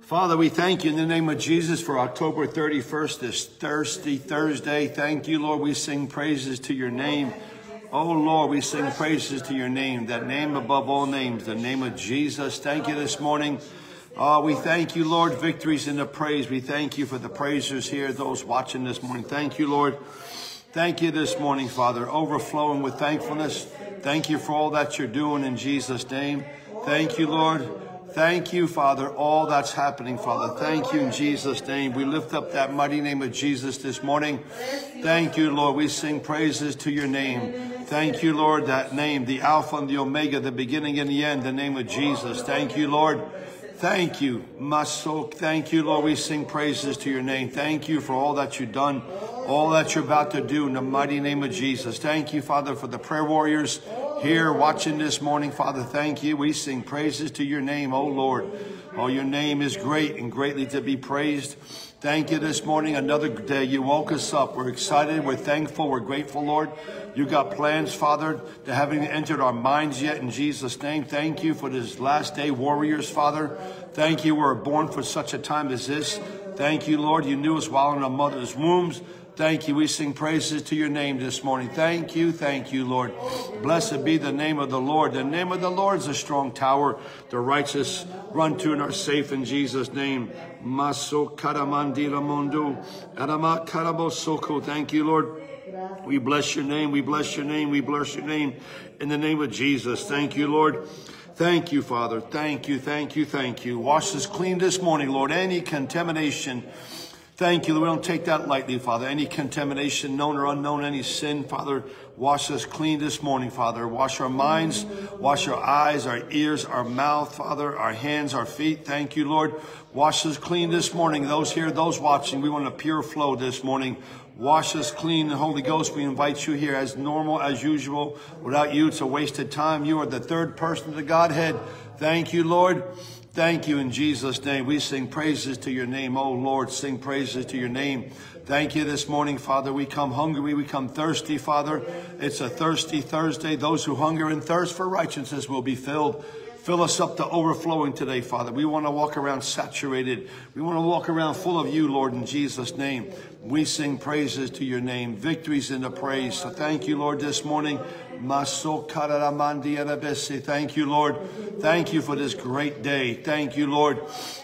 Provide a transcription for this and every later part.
Father, we thank you in the name of Jesus for October 31st, this thirsty Thursday. Thank you, Lord. We sing praises to your name. Oh, Lord, we sing praises to your name, that name above all names, the name of Jesus. Thank you this morning. Uh, we thank you, Lord, victories in the praise. We thank you for the praisers here, those watching this morning. Thank you, Lord. Thank you this morning, Father, overflowing with thankfulness. Thank you for all that you're doing in Jesus' name. Thank you, Lord. Thank you, Father, all that's happening, Father. Thank you in Jesus' name. We lift up that mighty name of Jesus this morning. Thank you, Lord. We sing praises to your name. Thank you, Lord, that name, the Alpha and the Omega, the beginning and the end, the name of Jesus. Thank you, Lord. Thank you, Masok. Thank you, Lord. We sing praises to your name. Thank you for all that you've done, all that you're about to do in the mighty name of Jesus. Thank you, Father, for the prayer warriors here watching this morning. Father, thank you. We sing praises to your name, O Lord. Oh, your name is great and greatly to be praised. Thank you this morning, another day. You woke us up. We're excited. We're thankful. We're grateful, Lord. You got plans, Father, that haven't entered our minds yet in Jesus' name. Thank you for this last day warriors, Father. Thank you. We're born for such a time as this. Thank you, Lord. You knew us while in our mother's wombs. Thank you. We sing praises to your name this morning. Thank you. Thank you, Lord. Blessed be the name of the Lord. The name of the Lord is a strong tower. The righteous run to and are safe in Jesus' name. Maso. Arama karabosoko. Thank you, Lord. We bless your name. We bless your name. We bless your name in the name of Jesus. Thank you, Lord. Thank you, Father. Thank you, thank you, thank you. Wash us clean this morning, Lord. Any contamination, thank you. We don't take that lightly, Father. Any contamination, known or unknown, any sin, Father, wash us clean this morning, Father. Wash our minds, wash our eyes, our ears, our mouth, Father, our hands, our feet. Thank you, Lord. Wash us clean this morning. Those here, those watching, we want a pure flow this morning. Wash us clean, the Holy Ghost. We invite you here as normal, as usual. Without you, it's a wasted time. You are the third person of the Godhead. Thank you, Lord. Thank you in Jesus' name. We sing praises to your name. Oh, Lord, sing praises to your name. Thank you this morning, Father. We come hungry. We come thirsty, Father. It's a thirsty Thursday. Those who hunger and thirst for righteousness will be filled. Fill us up to overflowing today, Father. We want to walk around saturated. We want to walk around full of you, Lord, in Jesus' name. We sing praises to your name, victories in the praise. So thank you, Lord, this morning. Thank you, Lord. Thank you for this great day. Thank you, Lord.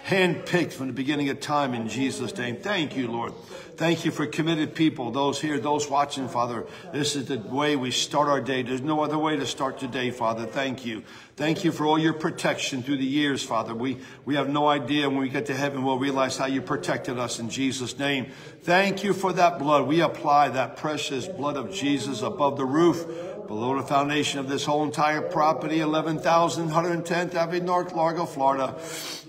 Handpicked from the beginning of time in Jesus' name. Thank you, Lord. Thank you for committed people, those here, those watching, Father. This is the way we start our day. There's no other way to start today, Father. Thank you. Thank you for all your protection through the years, Father. We, we have no idea when we get to heaven, we'll realize how you protected us in Jesus' name. Thank you for that blood. We apply that precious blood of Jesus above the roof, below the foundation of this whole entire property, 11,110th Avenue, North Largo, Florida.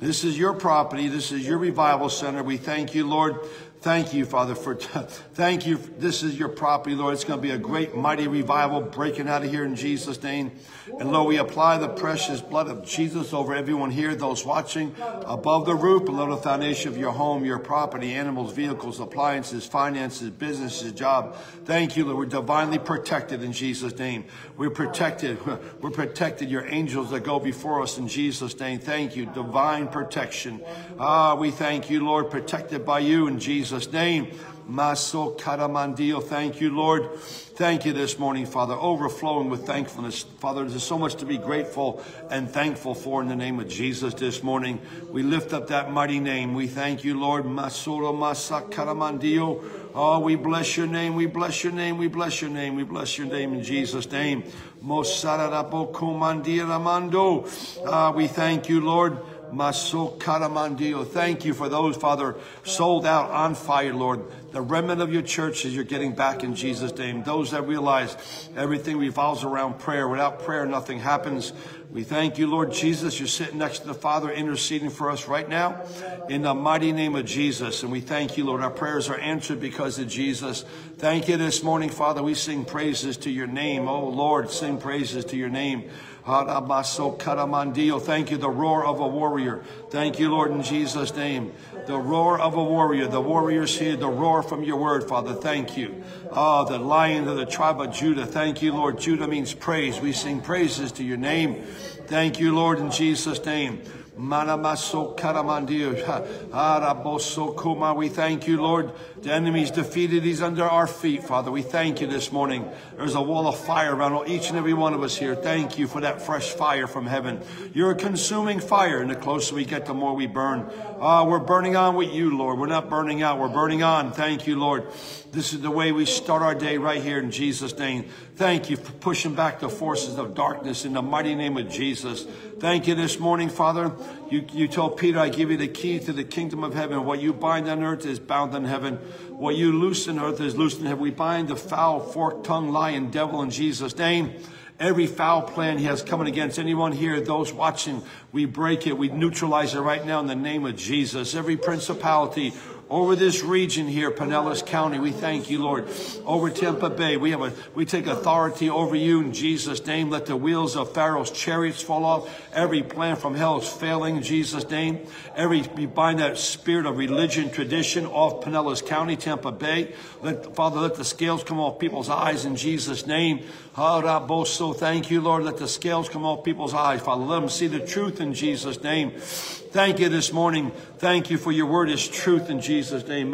This is your property. This is your revival center. We thank you, Lord. Thank you, Father, for thank you. This is your property, Lord. It's going to be a great, mighty revival breaking out of here in Jesus' name. And Lord, we apply the precious blood of Jesus over everyone here, those watching above the roof, below the foundation of your home, your property, animals, vehicles, appliances, finances, businesses, job. Thank you, Lord. We're divinely protected in Jesus' name. We're protected. We're protected. Your angels that go before us in Jesus' name. Thank you. Divine protection. Ah, we thank you, Lord, protected by you in Jesus' Jesus' name. Maso Karamandio. Thank you, Lord. Thank you this morning, Father, overflowing with thankfulness. Father, there's so much to be grateful and thankful for in the name of Jesus this morning. We lift up that mighty name. We thank you, Lord. Masuro Masa Karamandio. Oh, we bless your name. We bless your name. We bless your name. We bless your name in Jesus' name. Mosarabo Kumandiramando. Ah, we thank you, Lord. Maso Karamandio. Thank you for those, Father, sold out on fire, Lord. The remnant of your church as you're getting back in Jesus' name. Those that realize everything revolves around prayer. Without prayer, nothing happens. We thank you, Lord Jesus. You're sitting next to the Father, interceding for us right now in the mighty name of Jesus. And we thank you, Lord. Our prayers are answered because of Jesus. Thank you this morning, Father. We sing praises to your name. Oh, Lord, sing praises to your name. Thank you, the roar of a warrior. Thank you, Lord, in Jesus' name. The roar of a warrior. The warriors here, the roar from your word, Father. Thank you. Ah, oh, the lion of the tribe of Judah. Thank you, Lord. Judah means praise. We sing praises to your name. Thank you, Lord, in Jesus' name. We thank you, Lord. The enemy's defeated. He's under our feet, Father. We thank you this morning. There's a wall of fire around each and every one of us here. Thank you for that fresh fire from heaven. You're a consuming fire, and the closer we get, the more we burn. Ah, we're burning on with you, Lord. We're not burning out. We're burning on. Thank you, Lord. This is the way we start our day right here in Jesus' name. Thank you for pushing back the forces of darkness in the mighty name of Jesus. Thank you this morning, Father. You, you told Peter, I give you the key to the kingdom of heaven. What you bind on earth is bound in heaven. What you loose on earth is loosed in heaven. We bind the foul, forked tongue, lying devil in Jesus' name. Every foul plan he has coming against anyone here, those watching, we break it. We neutralize it right now in the name of Jesus. Every principality over this region here, Pinellas County. We thank you, Lord. Over Tampa Bay, we have a we take authority over you in Jesus' name. Let the wheels of Pharaoh's chariots fall off. Every plan from hell is failing in Jesus' name. Every we bind that spirit of religion, tradition off Pinellas County, Tampa Bay. Let Father, let the scales come off people's eyes in Jesus' name. Haraboso, thank you, Lord. Let the scales come off people's eyes, Father. Let them see the truth in Jesus' name. Thank you this morning. Thank you for your word is truth in Jesus' name.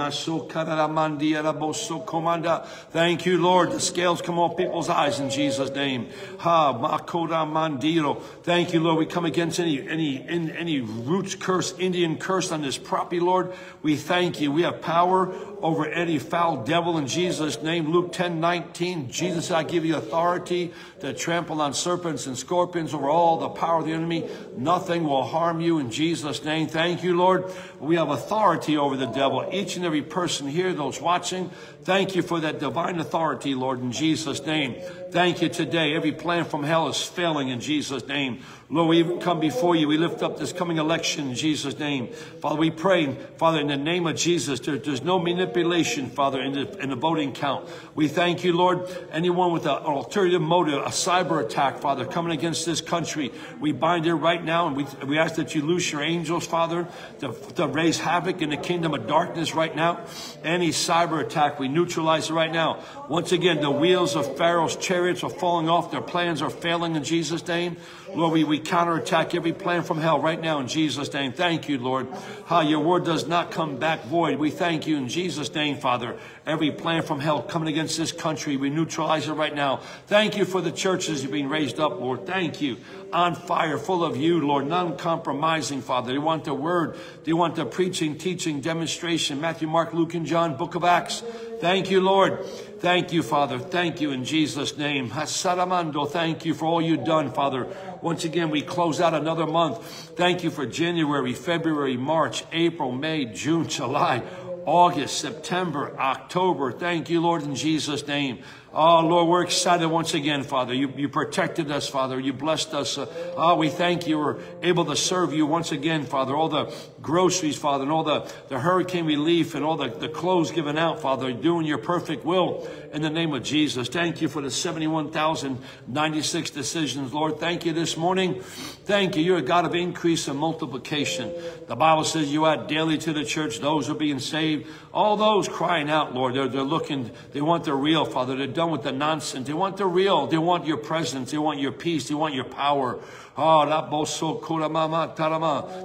Thank you, Lord. The scales come off people's eyes in Jesus' name. Ha mandiro. Thank you, Lord. We come against any any any roots curse, Indian curse on this property, Lord. We thank you. We have power over any foul devil in Jesus' name. Luke 10, 19. Jesus, I give you authority to trample on serpents and scorpions over all the power of the enemy. Nothing will harm you in Jesus' name. Thank you, Lord. We have authority over the devil. Each and every person here, those watching, thank you for that divine authority, Lord, in Jesus' name. Thank you today. Every plan from hell is failing in Jesus' name. Lord, we come before you. We lift up this coming election in Jesus' name. Father, we pray, Father, in the name of Jesus, there, there's no manipulation, Father, in the, in the voting count. We thank you, Lord. Anyone with an alternative motive, a cyber attack, Father, coming against this country, we bind it right now and we, we ask that you loose your angels, Father, to, to raise havoc in the kingdom of darkness right now. Any cyber attack, we neutralize it right now. Once again, the wheels of Pharaoh's chariots are falling off. Their plans are failing in Jesus' name. Lord, we, we counterattack every plan from hell right now in Jesus' name. Thank you, Lord. How your word does not come back void. We thank you in Jesus' name, Father. Every plan from hell coming against this country, we neutralize it right now. Thank you for the churches you've been raised up, Lord. Thank you. On fire, full of you, Lord. Non-compromising, Father. They want the word. They want the preaching, teaching, demonstration. Matthew, Mark, Luke, and John, book of Acts. Thank you, Lord. Thank you, Father. Thank you in Jesus' name. Hasaramando, thank you for all you've done, Father. Once again, we close out another month. Thank you for January, February, March, April, May, June, July, August, September, October. Thank you, Lord, in Jesus' name. Oh, Lord, we're excited once again, Father. You, you protected us, Father. You blessed us. Uh, oh, we thank you. We're able to serve you once again, Father. All the groceries, Father, and all the, the hurricane relief and all the, the clothes given out, Father, doing your perfect will in the name of Jesus. Thank you for the 71,096 decisions, Lord. Thank you this morning. Thank you. You're a God of increase and multiplication. The Bible says you add daily to the church those who are being saved. All those crying out, Lord, they're, they're looking, they want the real, Father. Done with the nonsense. They want the real. They want your presence. They want your peace. They want your power. Oh,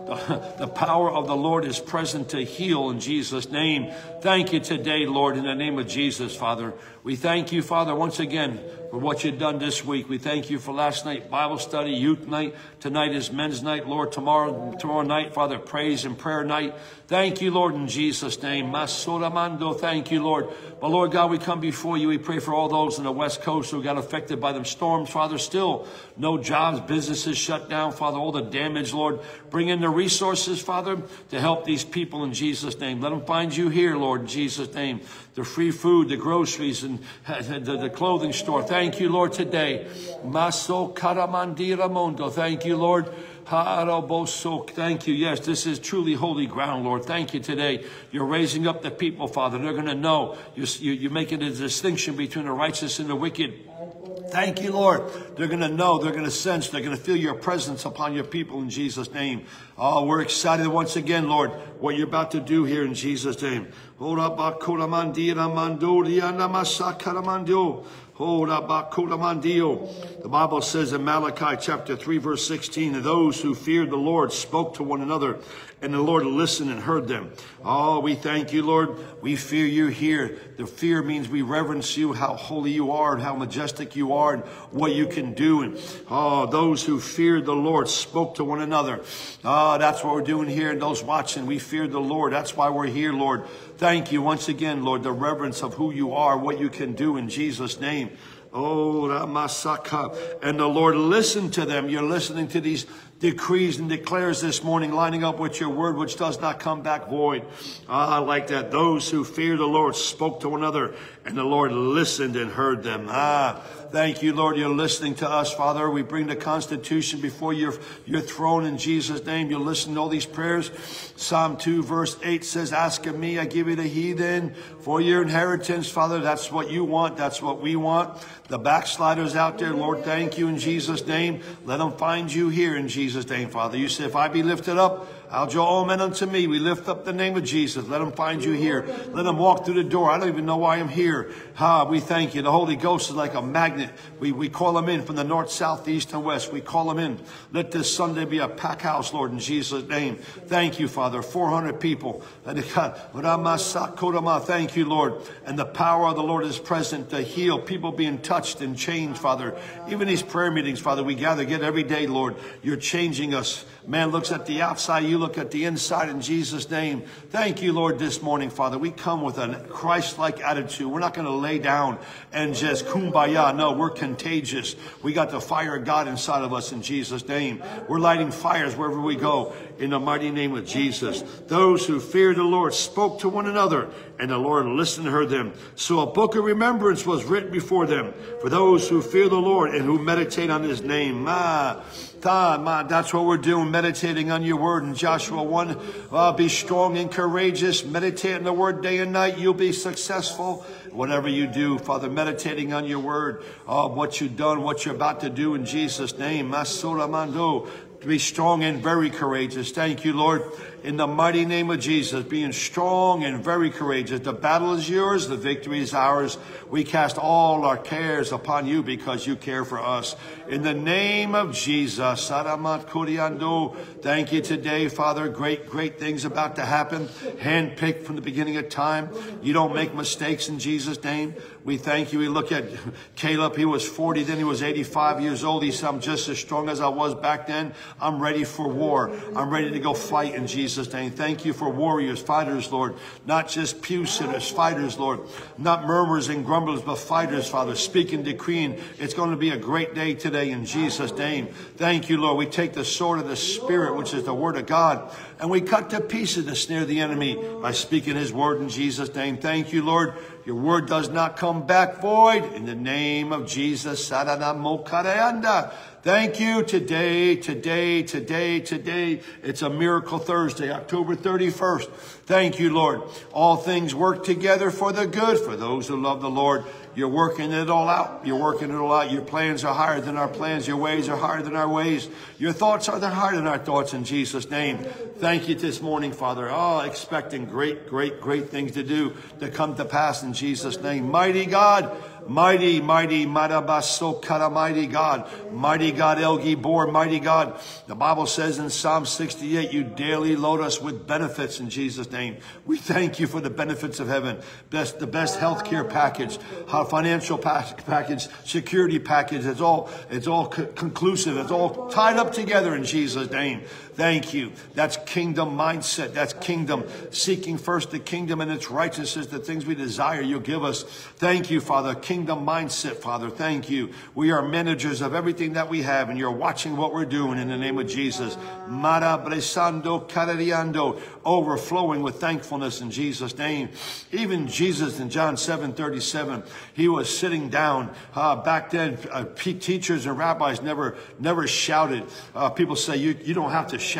the, the power of the Lord is present to heal in Jesus' name. Thank you today, Lord, in the name of Jesus, Father. We thank you, Father, once again for what you've done this week. We thank you for last night, Bible study, youth night. Tonight is men's night, Lord. Tomorrow, tomorrow night, Father, praise and prayer night. Thank you, Lord, in Jesus' name. Masoramando, thank you, Lord. But Lord God, we come before you. We pray for all those in the West Coast who got affected by them storms, Father. Still, no jobs, businesses shut down, Father. All the damage, Lord. Bring in the resources, Father, to help these people in Jesus' name. Let them find you here, Lord, in Jesus' name. The free food, the groceries, and the, clothing store. Thank you, Lord, today. Maso karamandira. Thank you, Lord. Thank you. Yes, this is truly holy ground, Lord. Thank you today. You're raising up the people, Father. They're going to know. You're, you're making a distinction between the righteous and the wicked. Thank you, Lord. They're going to know, they're going to sense, they're going to feel your presence upon your people in Jesus' name. Oh, we're excited once again, Lord, what you're about to do here in Jesus' name. The Bible says in Malachi chapter 3 verse 16, those who feared the Lord spoke to one another and the Lord listened and heard them. Oh, we thank you, Lord. We fear you here. The fear means we reverence you, how holy you are and how majestic you are and what you can do. And oh, those who feared the Lord spoke to one another. Ah, oh, that's what we're doing here. And those watching, we fear the Lord. That's why we're here, Lord. Thank you once again, Lord, the reverence of who you are, what you can do in Jesus' name. Oh, Ramasaka. And the Lord listened to them. You're listening to these decrees and declares this morning, lining up with your word, which does not come back void. Ah, I like that. Those who fear the Lord spoke to one another, and the Lord listened and heard them. Ah, Thank you, Lord. You're listening to us, Father. We bring the Constitution before your, your throne in Jesus' name. You're listening to all these prayers. Psalm 2, verse 8 says, Ask of me, I give you the heathen for your inheritance, Father. That's what you want. That's what we want. The backsliders out there, Lord, thank you in Jesus' name. Let them find you here in Jesus' name, Father. You say, if I be lifted up, I'll draw all men unto me. We lift up the name of Jesus. Let them find you here. Let them walk through the door. I don't even know why I'm here. Ah, we thank you. The Holy Ghost is like a magnet. We, we call them in from the north, south, east, and west. We call them in. Let this Sunday be a pack house, Lord, in Jesus' name. Thank you, Father. 400 people. Thank you, Lord. And the power of the Lord is present to heal people being touched and changed, Father. Even these prayer meetings, Father, we gather, get every day, Lord. You're changing us. Man looks at the outside, you look at the inside in Jesus' name. Thank you, Lord, this morning, Father. We come with a Christ like attitude. We're not going to lay down and just kumbaya. No, we're contagious. We got the fire of God inside of us in Jesus' name. We're lighting fires wherever we go in the mighty name of Jesus. Those who fear the Lord spoke to one another, and the Lord listened and heard them. So a book of remembrance was written before them for those who fear the Lord and who meditate on his name. Ah, that's what we're doing, meditating on your word in Joshua 1. Uh, be strong and courageous. Meditate on the word day and night. You'll be successful. Whatever you do, Father, meditating on your word, uh, what you've done, what you're about to do in Jesus' name. Masura Mando. Be strong and very courageous. Thank you, Lord in the mighty name of Jesus, being strong and very courageous. The battle is yours, the victory is ours. We cast all our cares upon you because you care for us. In the name of Jesus, Saramat Kuriando, thank you today, Father. Great, great things about to happen. Handpicked from the beginning of time. You don't make mistakes in Jesus' name. We thank you. We look at Caleb. He was 40, then he was 85 years old. He said, I'm just as strong as I was back then. I'm ready for war. I'm ready to go fight in Jesus' Jesus' name. Thank you for warriors, fighters, Lord. Not just pew sitters, fighters, Lord. Not murmurers and grumblers, but fighters, Father. Speaking, decreeing. It's going to be a great day today in Jesus' name. Thank you, Lord. We take the sword of the Spirit, which is the word of God, and we cut to pieces the snare the enemy by speaking his word in Jesus' name. Thank you, Lord. Your word does not come back void. In the name of Jesus. Thank you today, today, today, today. It's a miracle Thursday, October 31st. Thank you, Lord. All things work together for the good for those who love the Lord. You're working it all out. You're working it all out. Your plans are higher than our plans. Your ways are higher than our ways. Your thoughts are higher than our thoughts in Jesus' name. Thank you this morning, Father. Oh, expecting great, great, great things to do to come to pass in Jesus' name. Mighty God. Mighty, mighty, Marabaso Kara, mighty God, mighty God, El Gibor, mighty God. The Bible says in Psalm 68, you daily load us with benefits in Jesus' name. We thank you for the benefits of heaven. Best, the best health care package, financial package, security package. It's all, it's all conclusive. It's all tied up together in Jesus' name. Thank you. That's kingdom mindset. That's kingdom seeking first the kingdom and its righteousness, the things we desire you give us. Thank you, Father. Kingdom mindset, Father. Thank you. We are managers of everything that we have and you're watching what we're doing in the name of Jesus. Mara bresando carariando, overflowing with thankfulness in Jesus' name. Even Jesus in John 7, 37, he was sitting down. Uh, back then, uh, teachers and rabbis never, never shouted. Uh, people say you, you don't have to shout.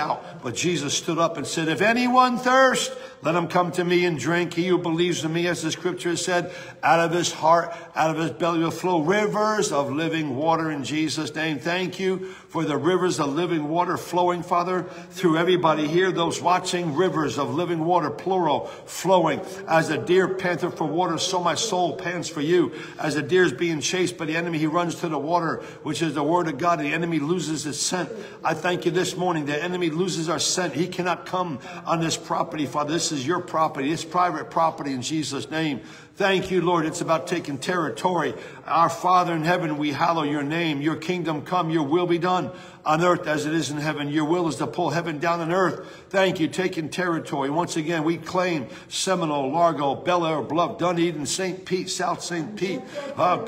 But Jesus stood up and said, If anyone thirst, let him come to me and drink. He who believes in me, as the scripture has said, out of his heart, out Out of his belly will flow rivers of living water in Jesus' name. Thank you for the rivers of living water flowing, Father, through everybody here, those watching, rivers of living water, plural, flowing. As a deer panther for water, so my soul pants for you. As a deer is being chased by the enemy, he runs to the water, which is the word of God. The enemy loses his scent. I thank you this morning. The enemy loses our scent. He cannot come on this property, Father. This is your property. It's private property in Jesus' name. Thank you, Lord. It's about taking territory. Our Father in heaven, we hallow your name. Your kingdom come, your will be done on earth as it is in heaven. Your will is to pull heaven down on earth. Thank you, taking territory. Once again, we claim Seminole, Largo, Belleair, Bluff, Dunedin, St. Pete, South St. Pete, uh,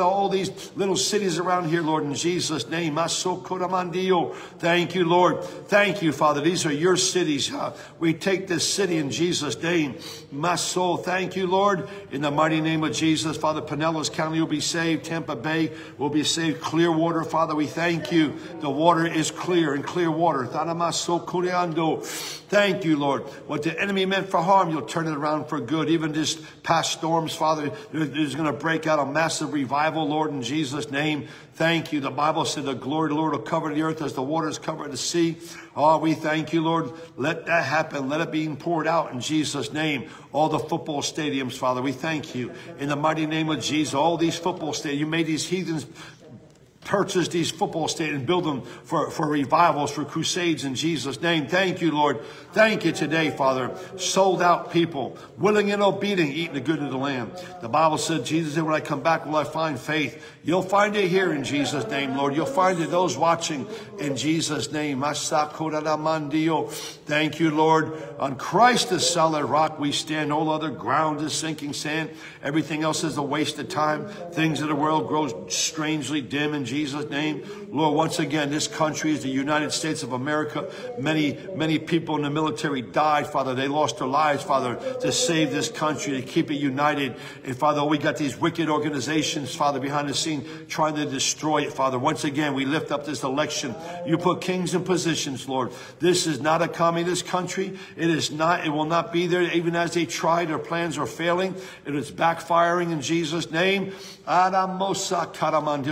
all these little cities around here, Lord, in Jesus' name. Cotamandio. Thank you, Lord. Thank you, Father. These are your cities. Uh, we take this city in Jesus' name. My soul, thank you, Lord. In the mighty name of Jesus, Father, Pinellas County will be saved. Tampa Bay will be saved. Clearwater, Father, we thank you. The water is clear and clear water. Thank you, Lord. What the enemy meant for harm, you'll turn it around for good. Even this past storms, Father, there's going to break out a massive revival, Lord, in Jesus' name. Thank you. The Bible said the glory of the Lord will cover the earth as the waters cover the sea. Oh, we thank you, Lord. Let that happen. Let it be poured out in Jesus' name. All the football stadiums, Father, we thank you. In the mighty name of Jesus, all these football stadiums, you made these heathens purchase these football stadiums and build them for, for revivals, for crusades in Jesus' name. Thank you, Lord. Thank you today, Father. Sold out people, willing and obedient, eating the good of the land. The Bible said, Jesus said, when I come back, will I find faith? You'll find it here in Jesus' name, Lord. You'll find it those watching in Jesus' name. Thank you, Lord. On Christ the solid rock we stand. All other ground is sinking sand. Everything else is a waste of time. Things of the world grow strangely dim in Jesus' name. Lord, once again, this country is the United States of America. Many, many people in the military died, Father. They lost their lives, Father, to save this country, to keep it united. And Father, we got these wicked organizations, Father, behind the scene trying to destroy it, Father. Once again, we lift up this election. You put kings in positions, Lord. This is not a communist country. It is not, it will not be there even as they try. Their plans are failing. It is backfiring in Jesus' name.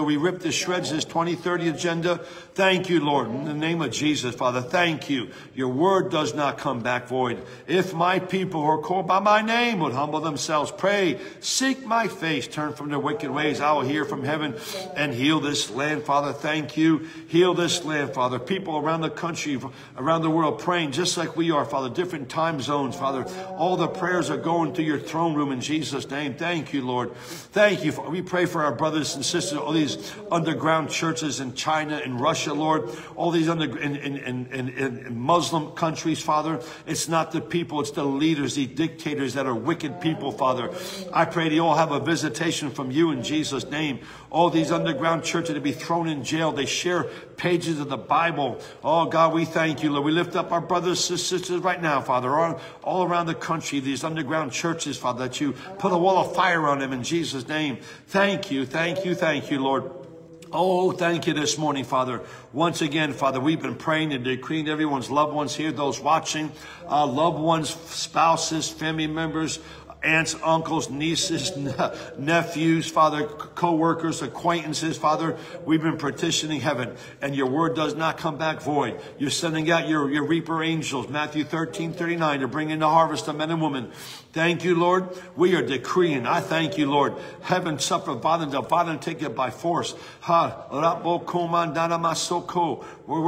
We rip to shreds this 2030 agenda. Thank you, Lord. In the name of Jesus, Father, thank you. Your word does not come back void. If my people who are called by my name would humble themselves, pray, seek my face, turn from their wicked ways, I will hear from heaven and heal this land, Father. Thank you. Heal this land, Father. People around the country, around the world praying just like we are, Father. Different time zones, Father. All the prayers are going to your throne room in Jesus' name. Thank you, Lord. Thank you. We pray for our brothers and sisters, all these underground churches in China and Russia, Lord, all these under, in, in, in, in, Muslim countries, Father. It's not the people, it's the leaders, the dictators that are wicked people, Father. I pray they all have a visitation from you in Jesus' name. All these underground churches to be thrown in jail. They share pages of the Bible. Oh, God, we thank you, Lord. We lift up our brothers and sisters right now, Father, all, all around the country, these underground churches, Father, that you put a wall of fire on them in Jesus' name. Thank you, thank you, thank you, Lord. Oh, thank you this morning, Father. Once again, Father, we've been praying and decreeing everyone's loved ones here, those watching, uh, loved ones, spouses, family members, aunts, uncles, nieces, nephews, Father, co-workers, acquaintances, Father. We've been petitioning heaven and your word does not come back void. You're sending out your, your reaper angels, Matthew 13, 39, to bring in the harvest of men and women. Thank you, Lord. We are decreeing. I thank you, Lord. Heaven suffer violence, the violent take it by force. We're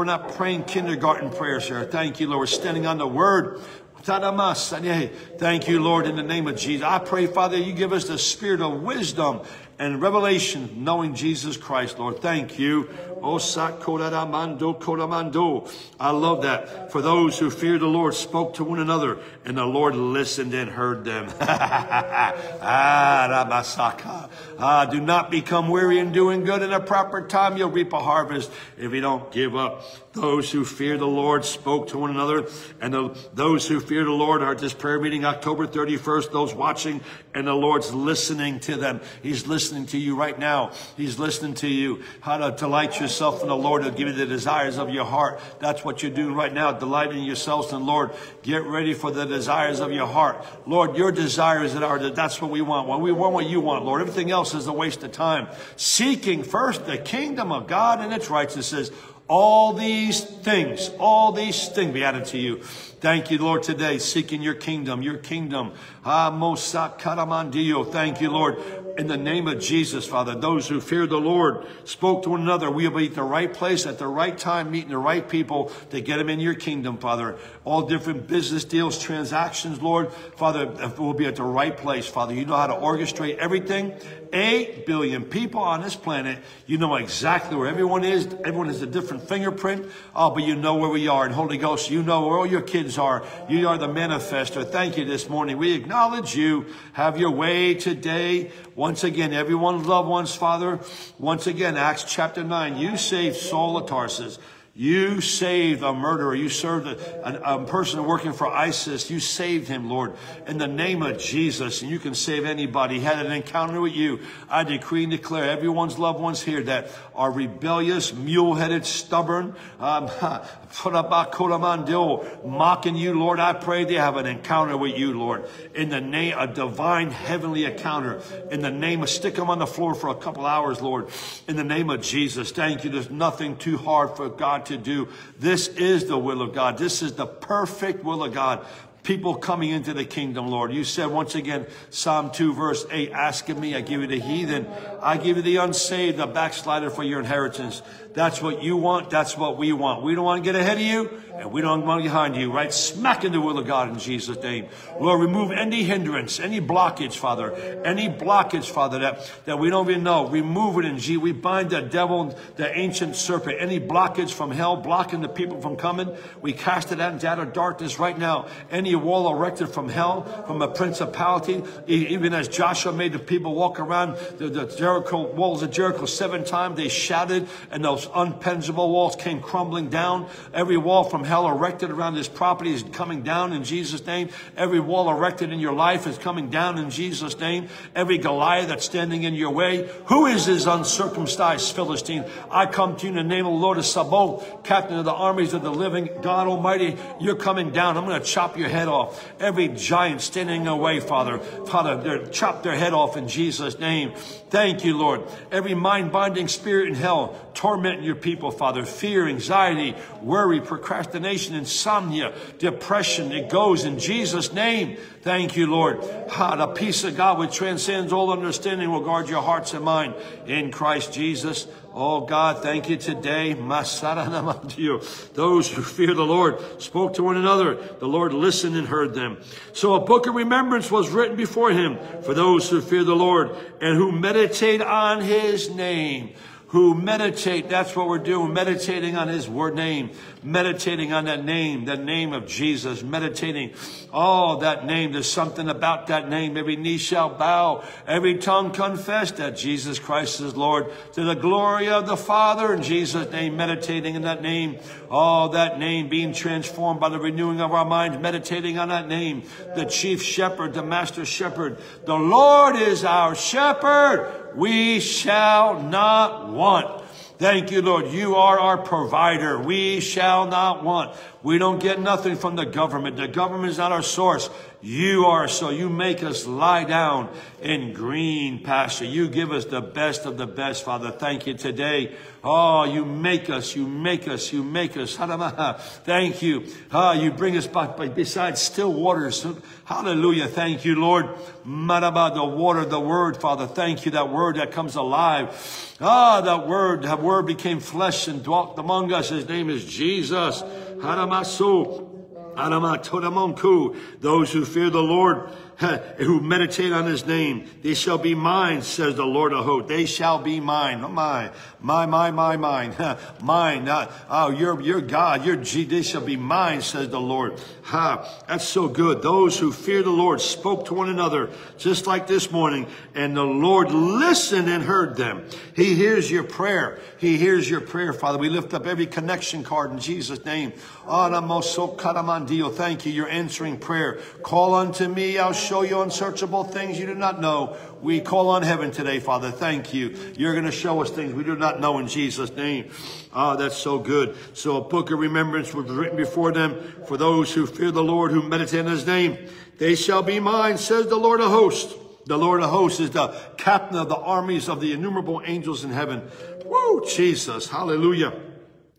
not praying kindergarten prayers here. Thank you, Lord. We're standing on the word. Thank you, Lord, in the name of Jesus. I pray, Father, you give us the spirit of wisdom and revelation, knowing Jesus Christ, Lord. Thank you. I love that. For those who fear the Lord spoke to one another, and the Lord listened and heard them. ah, do not become weary in doing good. In a proper time, you'll reap a harvest if you don't give up. Those who fear the Lord spoke to one another, and the, those who fear the Lord are at this prayer meeting October 31st. Those watching, and the Lord's listening to them. He's listening to you right now. He's listening to you. How to delight yourself in the Lord. He'll give you the desires of your heart. That's what you're doing right now, delighting yourselves in the Lord. Get ready for the desires of your heart. Lord, your desires that are, that's what we want. We want what you want, Lord. Everything else is a waste of time. Seeking first the kingdom of God and its righteousness. All these things, all these things be added to you. Thank you, Lord, today, seeking your kingdom, your kingdom. Ah, Thank you, Lord. In the name of Jesus, Father, those who fear the Lord spoke to one another. We'll be at the right place at the right time, meeting the right people to get them in your kingdom, Father. All different business deals, transactions, Lord. Father, we'll be at the right place, Father. You know how to orchestrate everything. Eight billion people on this planet. You know exactly where everyone is. Everyone has a different fingerprint. Oh, but you know where we are. And Holy Ghost, you know where all your kids are. You are the manifester. Thank you this morning. We acknowledge you. Have your way today. Once again, everyone's loved ones, Father. Once again, Acts chapter 9. You saved Saul of Tarsus. You saved a murderer. You served a, a, a, person working for ISIS. You saved him, Lord, in the name of Jesus. And you can save anybody. He had an encounter with you. I decree and declare everyone's loved ones here that are rebellious, mule-headed, stubborn, um, mocking you, Lord. I pray they have an encounter with you, Lord. In the name, a divine heavenly encounter. In the name of, stick them on the floor for a couple hours, Lord. In the name of Jesus. Thank you. There's nothing too hard for God to do. This is the will of God. This is the perfect will of God people coming into the kingdom, Lord. You said once again, Psalm 2, verse 8, ask of me, I give you the heathen. I give you the unsaved, the backslider for your inheritance. That's what you want. That's what we want. We don't want to get ahead of you and we don't want to get behind you, right? Smack in the will of God in Jesus' name. Lord, remove any hindrance, any blockage, Father, any blockage, Father, that, that we don't even know. Remove it in Jesus. We bind the devil, the ancient serpent, any blockage from hell, blocking the people from coming. We cast it out into outer darkness right now. Any wall erected from hell, from a principality, even as Joshua made the people walk around the, the Jericho walls of Jericho seven times, they shouted and those unpenetrable walls came crumbling down. Every wall from hell erected around this property is coming down in Jesus' name. Every wall erected in your life is coming down in Jesus' name. Every Goliath that's standing in your way. Who is this uncircumcised Philistine? I come to you in the name of the Lord of Sabaoth, captain of the armies of the living God Almighty. You're coming down. I'm going to chop your head off. Every giant standing in your way, Father. Father, chop their head off in Jesus' name. Thank you, Lord. Every mind binding spirit in hell, your people, Father. Fear, anxiety, worry, procrastination, insomnia, depression. It goes in Jesus' name. Thank you, Lord. Ha, the peace of God which transcends all understanding will guard your hearts and mind in Christ Jesus. Oh God, thank you today. Those who fear the Lord spoke to one another. The Lord listened and heard them. So a book of remembrance was written before him for those who fear the Lord and who meditate on his name who meditate. That's what we're doing. Meditating on his word name. Meditating on that name, that name of Jesus. Meditating. Oh, that name. There's something about that name. Every knee shall bow. Every tongue confess that Jesus Christ is Lord. To the glory of the Father in Jesus' name. Meditating in that name. Oh, that name being transformed by the renewing of our minds. Meditating on that name. The chief shepherd, the master shepherd. The Lord is our shepherd we shall not want. Thank you, Lord. You are our provider. We shall not want. We don't get nothing from the government. The government is not our source. You are so. You make us lie down in green pasture. You give us the best of the best, Father. Thank you today. Oh, you make us, you make us, you make us. Thank you. Ah, you bring us by, by beside still waters. Hallelujah. Thank you, Lord. Maraba, the water, the word, Father. Thank you, that word that comes alive. Ah, that word, that word became flesh and dwelt among us. His name is Jesus. Haramasu. Those who fear the Lord, who meditate on his name, they shall be mine, says the Lord of hosts. They shall be mine. Oh, my, my, my, my, mine. mine. Not, oh, you're, you're God. You're G. They shall be mine, says the Lord. Ha, that's so good. Those who fear the Lord spoke to one another, just like this morning, and the Lord listened and heard them. He hears your prayer. He hears your prayer, Father. We lift up every connection card in Jesus' name. Thank you. You're answering prayer. Call unto me, I'll show you unsearchable things you do not know. We call on heaven today, Father. Thank you. You're going to show us things we do not know in Jesus' name. Ah, that's so good. So a book of remembrance was written before them for those who fear the Lord, who meditate in his name. They shall be mine, says the Lord of hosts. The Lord of hosts is the captain of the armies of the innumerable angels in heaven. Woo, Jesus. Hallelujah.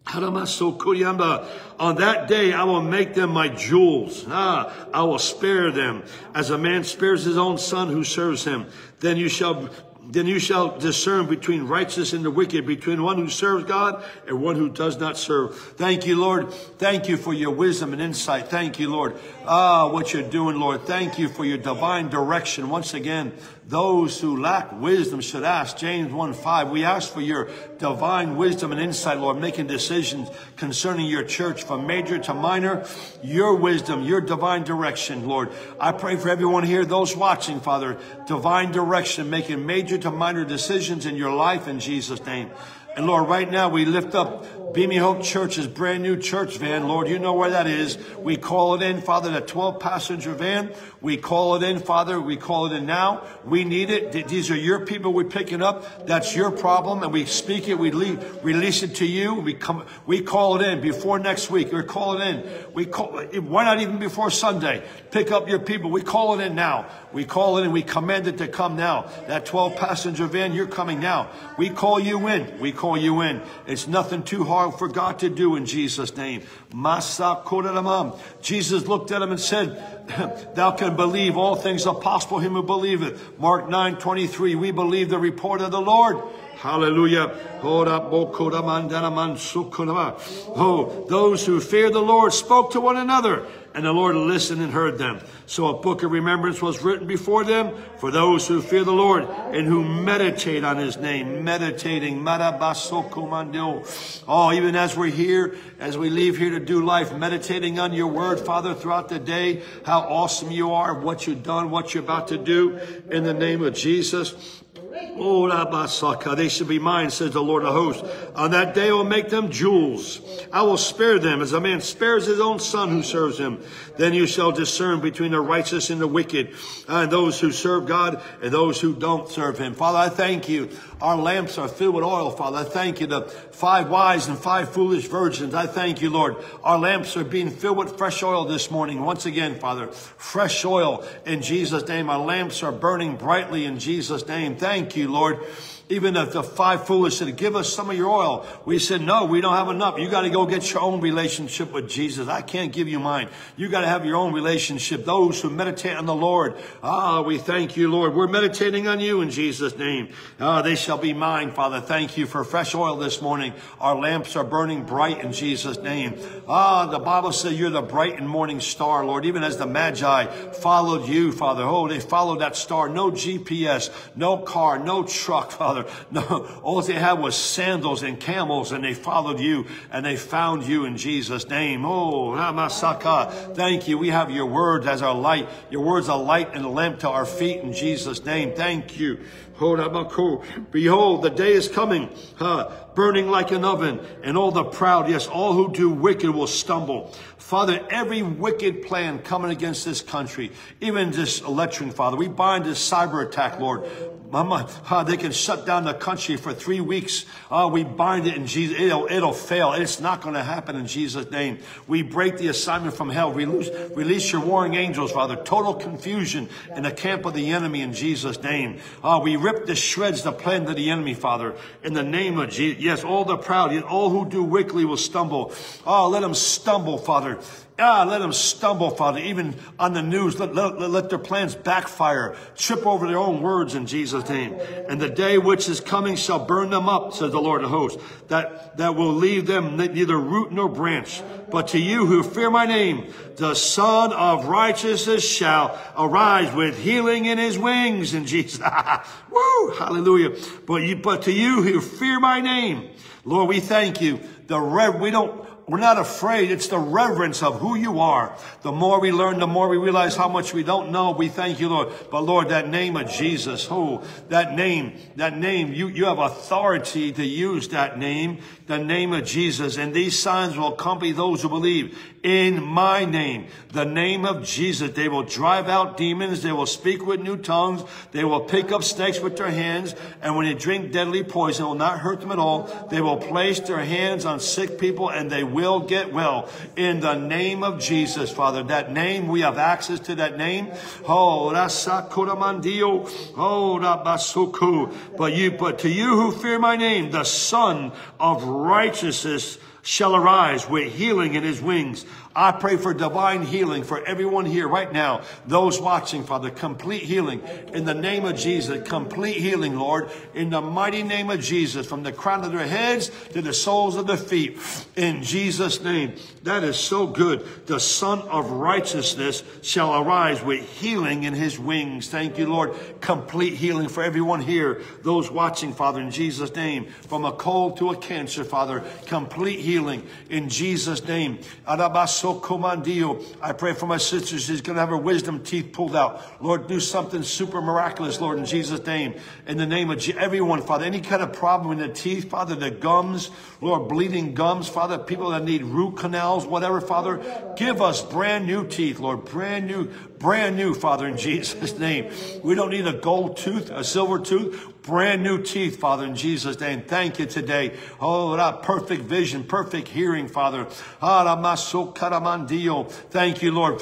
On that day, I will make them my jewels. Ah, I will spare them as a man spares his own son who serves him. Then you shall then you shall discern between righteous and the wicked, between one who serves God and one who does not serve. Thank you, Lord. Thank you for your wisdom and insight. Thank you, Lord. Ah, what you're doing, Lord. Thank you for your divine direction. Once again, those who lack wisdom should ask. James 1 5. We ask for your divine wisdom and insight, Lord, making decisions concerning your church from major to minor. Your wisdom, your divine direction, Lord. I pray for everyone here, those watching, Father, divine direction, making major to minor decisions in your life in Jesus' name. And Lord, right now we lift up Beaming Hope Church's brand new church van. Lord, you know where that is. We call it in, Father, the 12 passenger van. We call it in, Father. We call it in now. We need it. These are your people we're picking up. That's your problem. And we speak it. We leave, release it to you. We come, we call it in before next week. We call it in. We call, why not even before Sunday? Pick up your people. We call it in now. We call it in. We command it to come now. That 12 passenger van, you're coming now. We call you in. We call you in. It's nothing too hard for God to do in Jesus' name. Jesus looked at him and said, Thou can believe all things are possible him who believeth. Mark 9 23. We believe the report of the Lord. Hallelujah. Oh, those who fear the Lord spoke to one another and the Lord listened and heard them. So a book of remembrance was written before them for those who fear the Lord and who meditate on his name. Meditating. Oh, even as we're here, as we leave here to do life, meditating on your word, Father, throughout the day, how awesome you are, what you've done, what you're about to do in the name of Jesus. Oh, they should be mine, says the Lord of hosts. On that day I will make them jewels. I will spare them as a man spares his own son who serves him. Then you shall discern between the righteous and the wicked, and those who serve God and those who don't serve him. Father, I thank you. Our lamps are filled with oil, Father. I thank you. The five wise and five foolish virgins. I thank you, Lord. Our lamps are being filled with fresh oil this morning. Once again, Father, fresh oil in Jesus' name. Our lamps are burning brightly in Jesus' name. Thank you, Lord. Even if the five foolish said, give us some of your oil. We said, no, we don't have enough. You got to go get your own relationship with Jesus. I can't give you mine. You got to have your own relationship. Those who meditate on the Lord. Ah, we thank you, Lord. We're meditating on you in Jesus' name. Ah, they shall be mine, Father. Thank you for fresh oil this morning. Our lamps are burning bright in Jesus' name. Ah, the Bible says you're the bright and morning star, Lord. Even as the Magi followed you, Father. Oh, they followed that star. No GPS, no car, no truck, Father. No, all they had was sandals and camels, and they followed you and they found you in Jesus' name. Oh, Ramasaka, thank you. We have your words as our light. Your words a light and a lamp to our feet in Jesus' name. Thank you. Behold, the day is coming, huh, burning like an oven, and all the proud, yes, all who do wicked will stumble. Father, every wicked plan coming against this country, even this election, Father, we bind this cyber attack, Lord. Mama, uh, they can shut down the country for three weeks. Uh, we bind it in Jesus. It'll, it'll fail. It's not going to happen in Jesus' name. We break the assignment from hell. Release, release your warring angels, Father. Total confusion in the camp of the enemy in Jesus' name. Uh, we rip to shreds the plan of the enemy, Father, in the name of Jesus. Yes, all the proud, yet all who do wickedly will stumble. Oh, let them stumble, Father. Ah, let them stumble, Father, even on the news. Let, let, let, their plans backfire, trip over their own words in Jesus' name. And the day which is coming shall burn them up, says the Lord of hosts, that, that will leave them neither root nor branch. But to you who fear my name, the Son of righteousness shall arise with healing in his wings in Jesus. Woo, hallelujah. But you, but to you who fear my name, Lord, we thank you. The rev, we don't, we're not afraid. It's the reverence of who you are. The more we learn, the more we realize how much we don't know. We thank you, Lord. But Lord, that name of Jesus, oh, that name, that name, you, you have authority to use that name, the name of Jesus. And these signs will accompany those who believe in my name, the name of Jesus. They will drive out demons. They will speak with new tongues. They will pick up snakes with their hands. And when they drink deadly poison, it will not hurt them at all. They will place their hands on sick people and they will get well. In the name of Jesus, Father, that name, we have access to that name. Oh, Rasakuramandio. Oh, Rabasuku. But you, but to you who fear my name, the Son of righteousness shall arise with healing in his wings. I pray for divine healing for everyone here right now. Those watching, Father, complete healing in the name of Jesus. Complete healing, Lord, in the mighty name of Jesus, from the crown of their heads to the soles of their feet. In Jesus' name. That is so good. The Son of Righteousness shall arise with healing in his wings. Thank you, Lord. Complete healing for everyone here. Those watching, Father, in Jesus' name. From a cold to a cancer, Father. Complete healing in Jesus' name. I pray for my sister. She's going to have her wisdom teeth pulled out. Lord, do something super miraculous, Lord, in Jesus' name. In the name of everyone, Father. Any kind of problem in the teeth, Father, the gums, Lord, bleeding gums, Father, people that need root canals, whatever, Father. Give us brand new teeth, Lord. Brand new, brand new, Father, in Jesus' name. We don't need a gold tooth, a silver tooth brand new teeth, Father, in Jesus' name. Thank you today. Oh, that perfect vision, perfect hearing, Father. Thank you, Lord.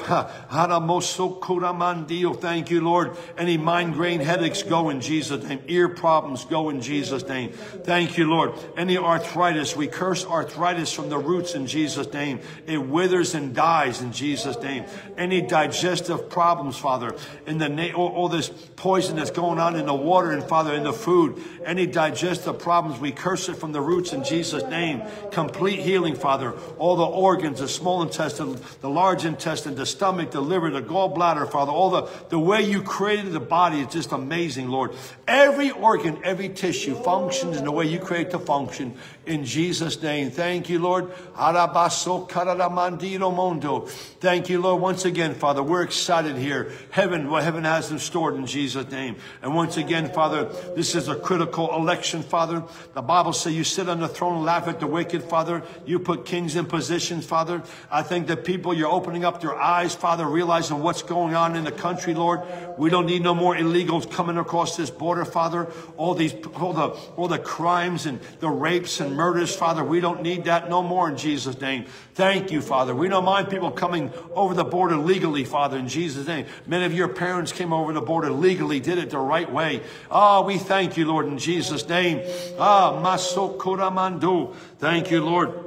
Thank you, Lord. Any migraine headaches go in Jesus' name. Ear problems go in Jesus' name. Thank you, Lord. Any arthritis, we curse arthritis from the roots in Jesus' name. It withers and dies in Jesus' name. Any digestive problems, Father, in the all, all this poison that's going on in the water and Father, in the food, any digestive problems, we curse it from the roots in Jesus' name. Complete healing, Father. All the organs, the small intestine, the large intestine, the stomach, the liver, the gallbladder, Father. All the, the way you created the body is just amazing, Lord. Every organ, every tissue functions in the way you create to function in Jesus' name. Thank you, Lord. Thank you, Lord. Once again, Father, we're excited here. Heaven, what heaven has in stored in Jesus' name. And once again, Father, this is a critical election, Father. The Bible says you sit on the throne and laugh at the wicked, Father. You put kings in positions, Father. I think that people, you're opening up their eyes, Father, realizing what's going on in the country, Lord. We don't need no more illegals coming across this border, Father. All these, all the, all the crimes and the rapes and murders, Father. We don't need that no more in Jesus' name. Thank you, Father. We don't mind people coming over the border legally, Father, in Jesus' name. Many of your parents came over the border legally, did it the right way. Ah, oh, we thank you, Lord, in Jesus' name. Ah, masokoramando. Thank you, Lord.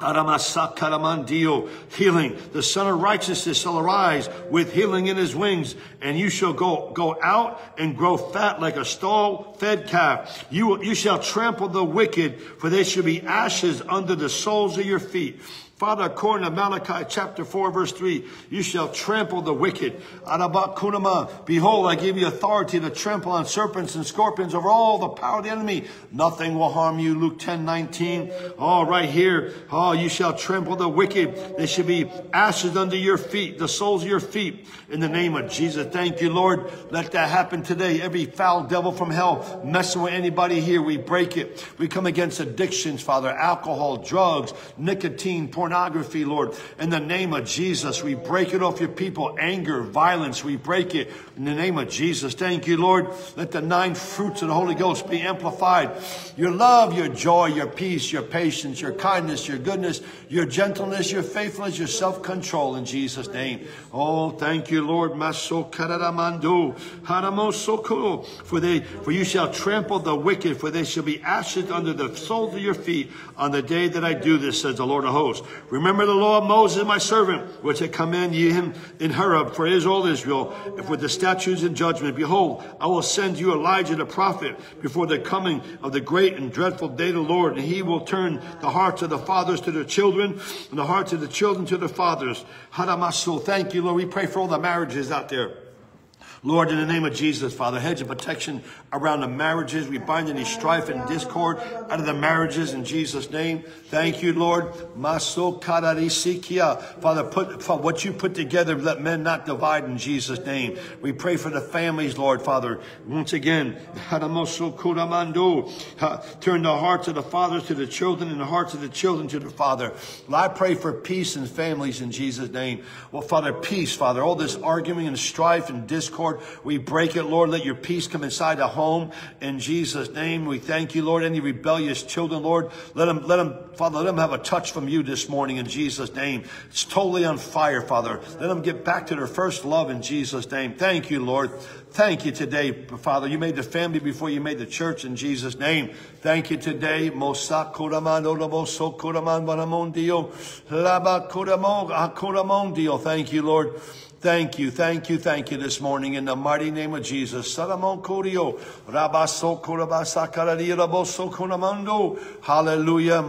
Aramasakaramandio, healing. The Sun of Righteousness shall arise with healing in his wings, and you shall go, go out and grow fat like a stall fed calf. You, you shall trample the wicked, for they shall be ashes under the soles of your feet. Father, according to Malachi chapter 4, verse 3, you shall trample the wicked. Behold, I give you authority to trample on serpents and scorpions over all the power of the enemy. Nothing will harm you. Luke 10, 19. Oh, right here. Oh, you shall trample the wicked. They shall be ashes under your feet, the soles of your feet. In the name of Jesus. Thank you, Lord. Let that happen today. Every foul devil from hell messing with anybody here, we break it. We come against addictions, Father, alcohol, drugs, nicotine, pornography pornography, Lord. In the name of Jesus, we break it off your people. Anger, violence, we break it in the name of Jesus. Thank you, Lord. Let the nine fruits of the Holy Ghost be amplified. Your love, your joy, your peace, your patience, your kindness, your goodness, your gentleness, your faithfulness, your self-control in Jesus' name. Oh, thank you, Lord. For they, for you shall trample the wicked, for they shall be ashes under the soles of your feet on the day that I do this, says the Lord of hosts. Remember the law of Moses, my servant, which I command ye him in Horeb for Israel, Israel, with the statutes and judgment. Behold, I will send you Elijah the prophet before the coming of the great and dreadful day of the Lord, and he will turn the hearts of the fathers to their children, and the hearts of the children to their fathers. Hadamaso, thank you, Lord. We pray for all the marriages out there. Lord, in the name of Jesus, Father, hedge of protection around the marriages. We bind any strife and discord out of the marriages in Jesus' name. Thank you, Lord. Father, put for what you put together, let men not divide in Jesus' name. We pray for the families, Lord, Father. Once again. Turn the hearts of the fathers to the children and the hearts of the children to the father. I pray for peace in families in Jesus' name. Well, Father, peace, Father. All this arguing and strife and discord, we break it, Lord. Let your peace come inside the home in Jesus' name. We thank you, Lord. Any rebellious children, Lord, let them, let them, Father, let them have a touch from you this morning in Jesus' name. It's totally on fire, Father. Let them get back to their first love in Jesus' name. Thank you, Lord. Thank you today, Father. You made the family before you made the church in Jesus' name. Thank you today. Akoramondio. Ah, thank you, Lord. Thank you, thank you, thank you this morning in the mighty name of Jesus. Hallelujah,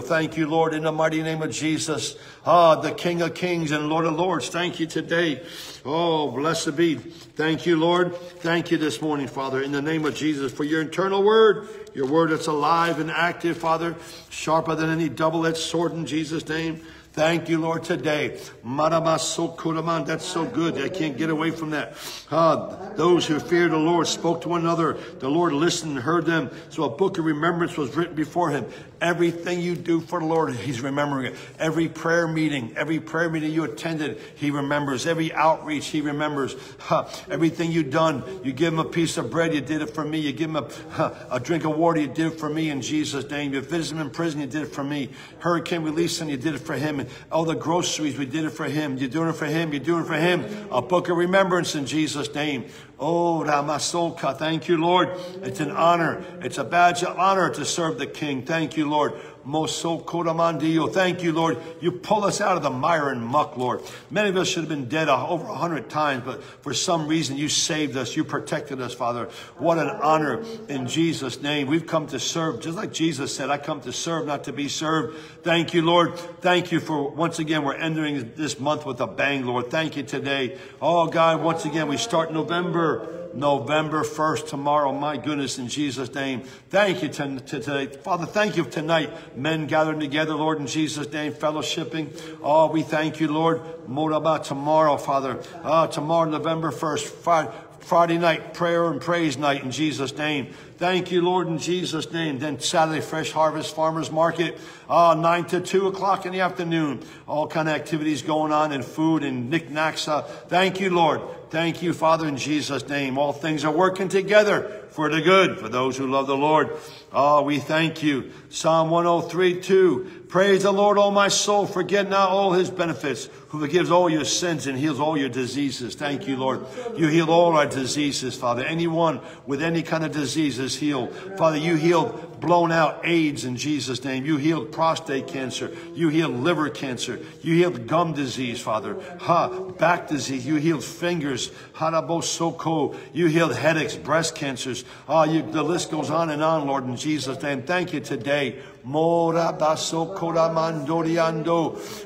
Thank you, Lord, in the mighty name of Jesus. Ah, the King of Kings and Lord of Lords. Thank you today. Oh, blessed be. Thank you, Lord. Thank you this morning, Father, in the name of Jesus, for your eternal word, your word that's alive and active, Father, sharper than any double-edged sword in Jesus' name. Thank you, Lord, today. That's so good. I can't get away from that. Ah, those who fear the Lord spoke to one another. The Lord listened and heard them. So a book of remembrance was written before him. Everything you do for the Lord, he's remembering it. Every prayer meeting, every prayer meeting you attended, he remembers. Every outreach, he remembers. Huh. Everything you've done, you give him a piece of bread, you did it for me. You give him a, huh, a drink of water, you did it for me in Jesus' name. You visit him in prison, you did it for me. Hurricane release, and you did it for him. And all the groceries, we did it for him. You're doing it for him, you're doing it for him. A book of remembrance in Jesus' name. Oh, Ramasoka. Thank you, Lord. It's an honor. It's a badge of honor to serve the King. Thank you, Lord. Moso Koramandio. Thank you, Lord. You pull us out of the mire and muck, Lord. Many of us should have been dead over a hundred times, but for some reason you saved us. You protected us, Father. What an honor in Jesus' name. We've come to serve, just like Jesus said, I come to serve, not to be served. Thank you, Lord. Thank you for once again, we're entering this month with a bang, Lord. Thank you today. Oh, God, once again, we start November. November 1st, tomorrow. My goodness, in Jesus' name. Thank you to, to, today. Father, thank you tonight. Men gathering together, Lord, in Jesus' name, fellowshipping. Oh, we thank you, Lord. Moraba tomorrow, Father. Uh, tomorrow, November 1st, Friday, Friday night, prayer and praise night in Jesus' name. Thank you, Lord, in Jesus' name. Then Saturday, Fresh Harvest Farmers Market, uh, 9 to 2 o'clock in the afternoon. All kind of activities going on and food and knickknacks. Uh, thank you, Lord. Thank you, Father, in Jesus' name. All things are working together for the good for those who love the Lord. Oh, we thank you. Psalm 103, 2. Praise the Lord, O my soul. Forget not all his benefits, who forgives all your sins and heals all your diseases. Thank you, Lord. You heal all our diseases, Father. Anyone with any kind of disease is healed. Father, you healed blown out AIDS in Jesus' name. You healed prostate cancer. You healed liver cancer. You healed gum disease, Father. Ha, back disease. You healed fingers. Harabosoko. You healed headaches, breast cancers. Ah, you, the list goes on and on, Lord, in Jesus' name. Thank you today.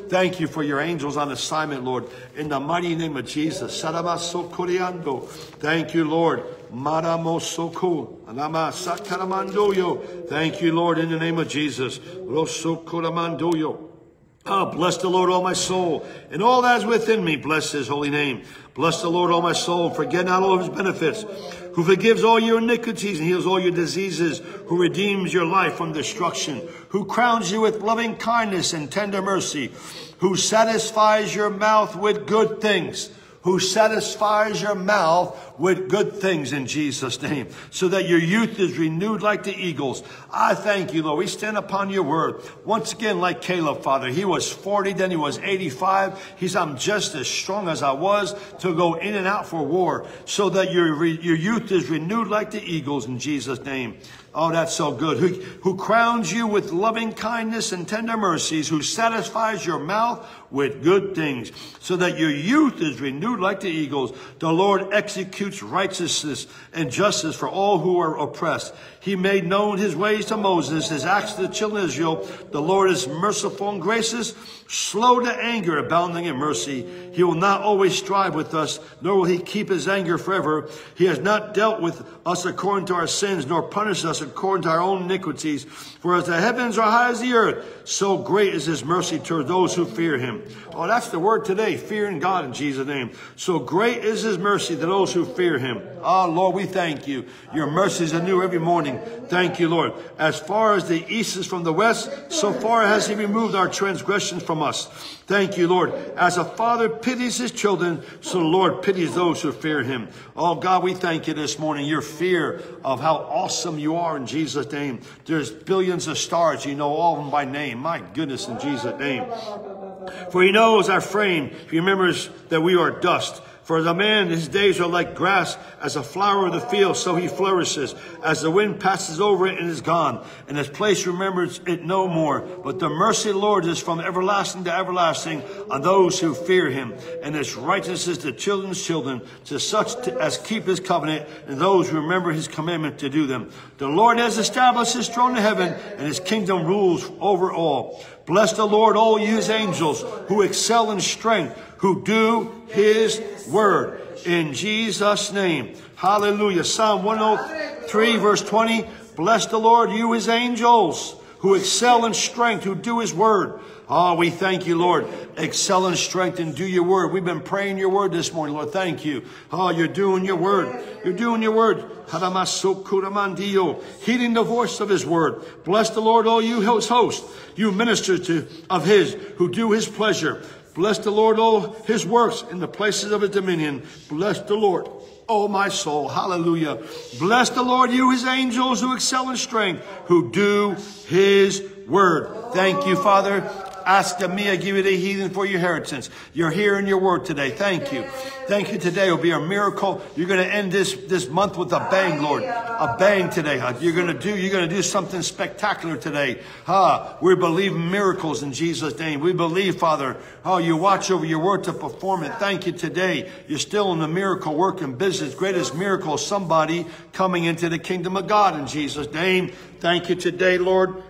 Thank you for your angels on assignment, Lord. In the mighty name of Jesus. Thank you, Lord. Thank you, Lord, in the name of Jesus. Ah, bless the Lord, all my soul, and all that is within me. Bless his holy name. Bless the Lord, all my soul. Forget not all of his benefits. Who forgives all your iniquities and heals all your diseases. Who redeems your life from destruction. Who crowns you with loving kindness and tender mercy. Who satisfies your mouth with good things who satisfies your mouth with good things in Jesus' name, so that your youth is renewed like the eagles. I thank you, Lord. We stand upon your word. Once again, like Caleb, Father, he was 40, then he was 85. He's, I'm just as strong as I was to go in and out for war, so that your, your youth is renewed like the eagles in Jesus' name. Oh, that's so good. Who, who crowns you with loving kindness and tender mercies, who satisfies your mouth with good things, so that your youth is renewed like the eagles. The Lord executes righteousness and justice for all who are oppressed. He made known his ways to Moses, his acts to the children of Israel. The Lord is merciful and gracious, slow to anger, abounding in mercy. He will not always strive with us, nor will he keep his anger forever. He has not dealt with us according to our sins, nor punished us according to our own iniquities. For as the heavens are high as the earth, so great is his mercy toward those who fear him. Oh, that's the word today, fearing God in Jesus' name. So great is his mercy to those who fear him. Ah, oh, Lord, we thank you. Your mercies are new every morning. Thank you, Lord. As far as the east is from the west, so far has he removed our transgressions from us. Thank you, Lord. As a father pities his children, so the Lord pities those who fear him. Oh, God, we thank you this morning. Your fear of how awesome you are in Jesus' name. There's billions of stars. You know all of them by name. My goodness, in Jesus' name. For he knows our frame. He remembers that we are dust. For the man, his days are like grass, as a flower of the field, so he flourishes. As the wind passes over it and is gone, and his place remembers it no more. But the mercy Lord is from everlasting to everlasting on those who fear him, and his righteousness to children's children, to such as keep his covenant, and those who remember his commandment to do them. The Lord has established his throne in heaven, and his kingdom rules over all. Bless the Lord, all you his angels, who excel in strength, who do his word. In Jesus' name. Hallelujah. Psalm 103 verse 20. Bless the Lord, you his angels, who excel in strength, who do his word. Oh, we thank you, Lord. Excel in strength and do your word. We've been praying your word this morning, Lord. Thank you. Oh, you're doing your word. You're doing your word. Heeding the voice of his word. Bless the Lord, all you his hosts, you ministers to, of his who do his pleasure. Bless the Lord, all his works in the places of his dominion. Bless the Lord. Oh, my soul. Hallelujah. Bless the Lord, you his angels who excel in strength, who do his word. Thank you, Father. Ask of me, I give you the heathen for your inheritance. You're here in your word today. Thank you. Thank you today. will be a miracle. You're going to end this, this month with a bang, Lord. A bang today. Huh? You're going to do, you're going to do something spectacular today. Ah, we believe miracles in Jesus' name. We believe, Father, oh, you watch over your word to perform it. Thank you today. You're still in the miracle working business. Greatest miracle, somebody coming into the kingdom of God in Jesus' name. Thank you today, Lord.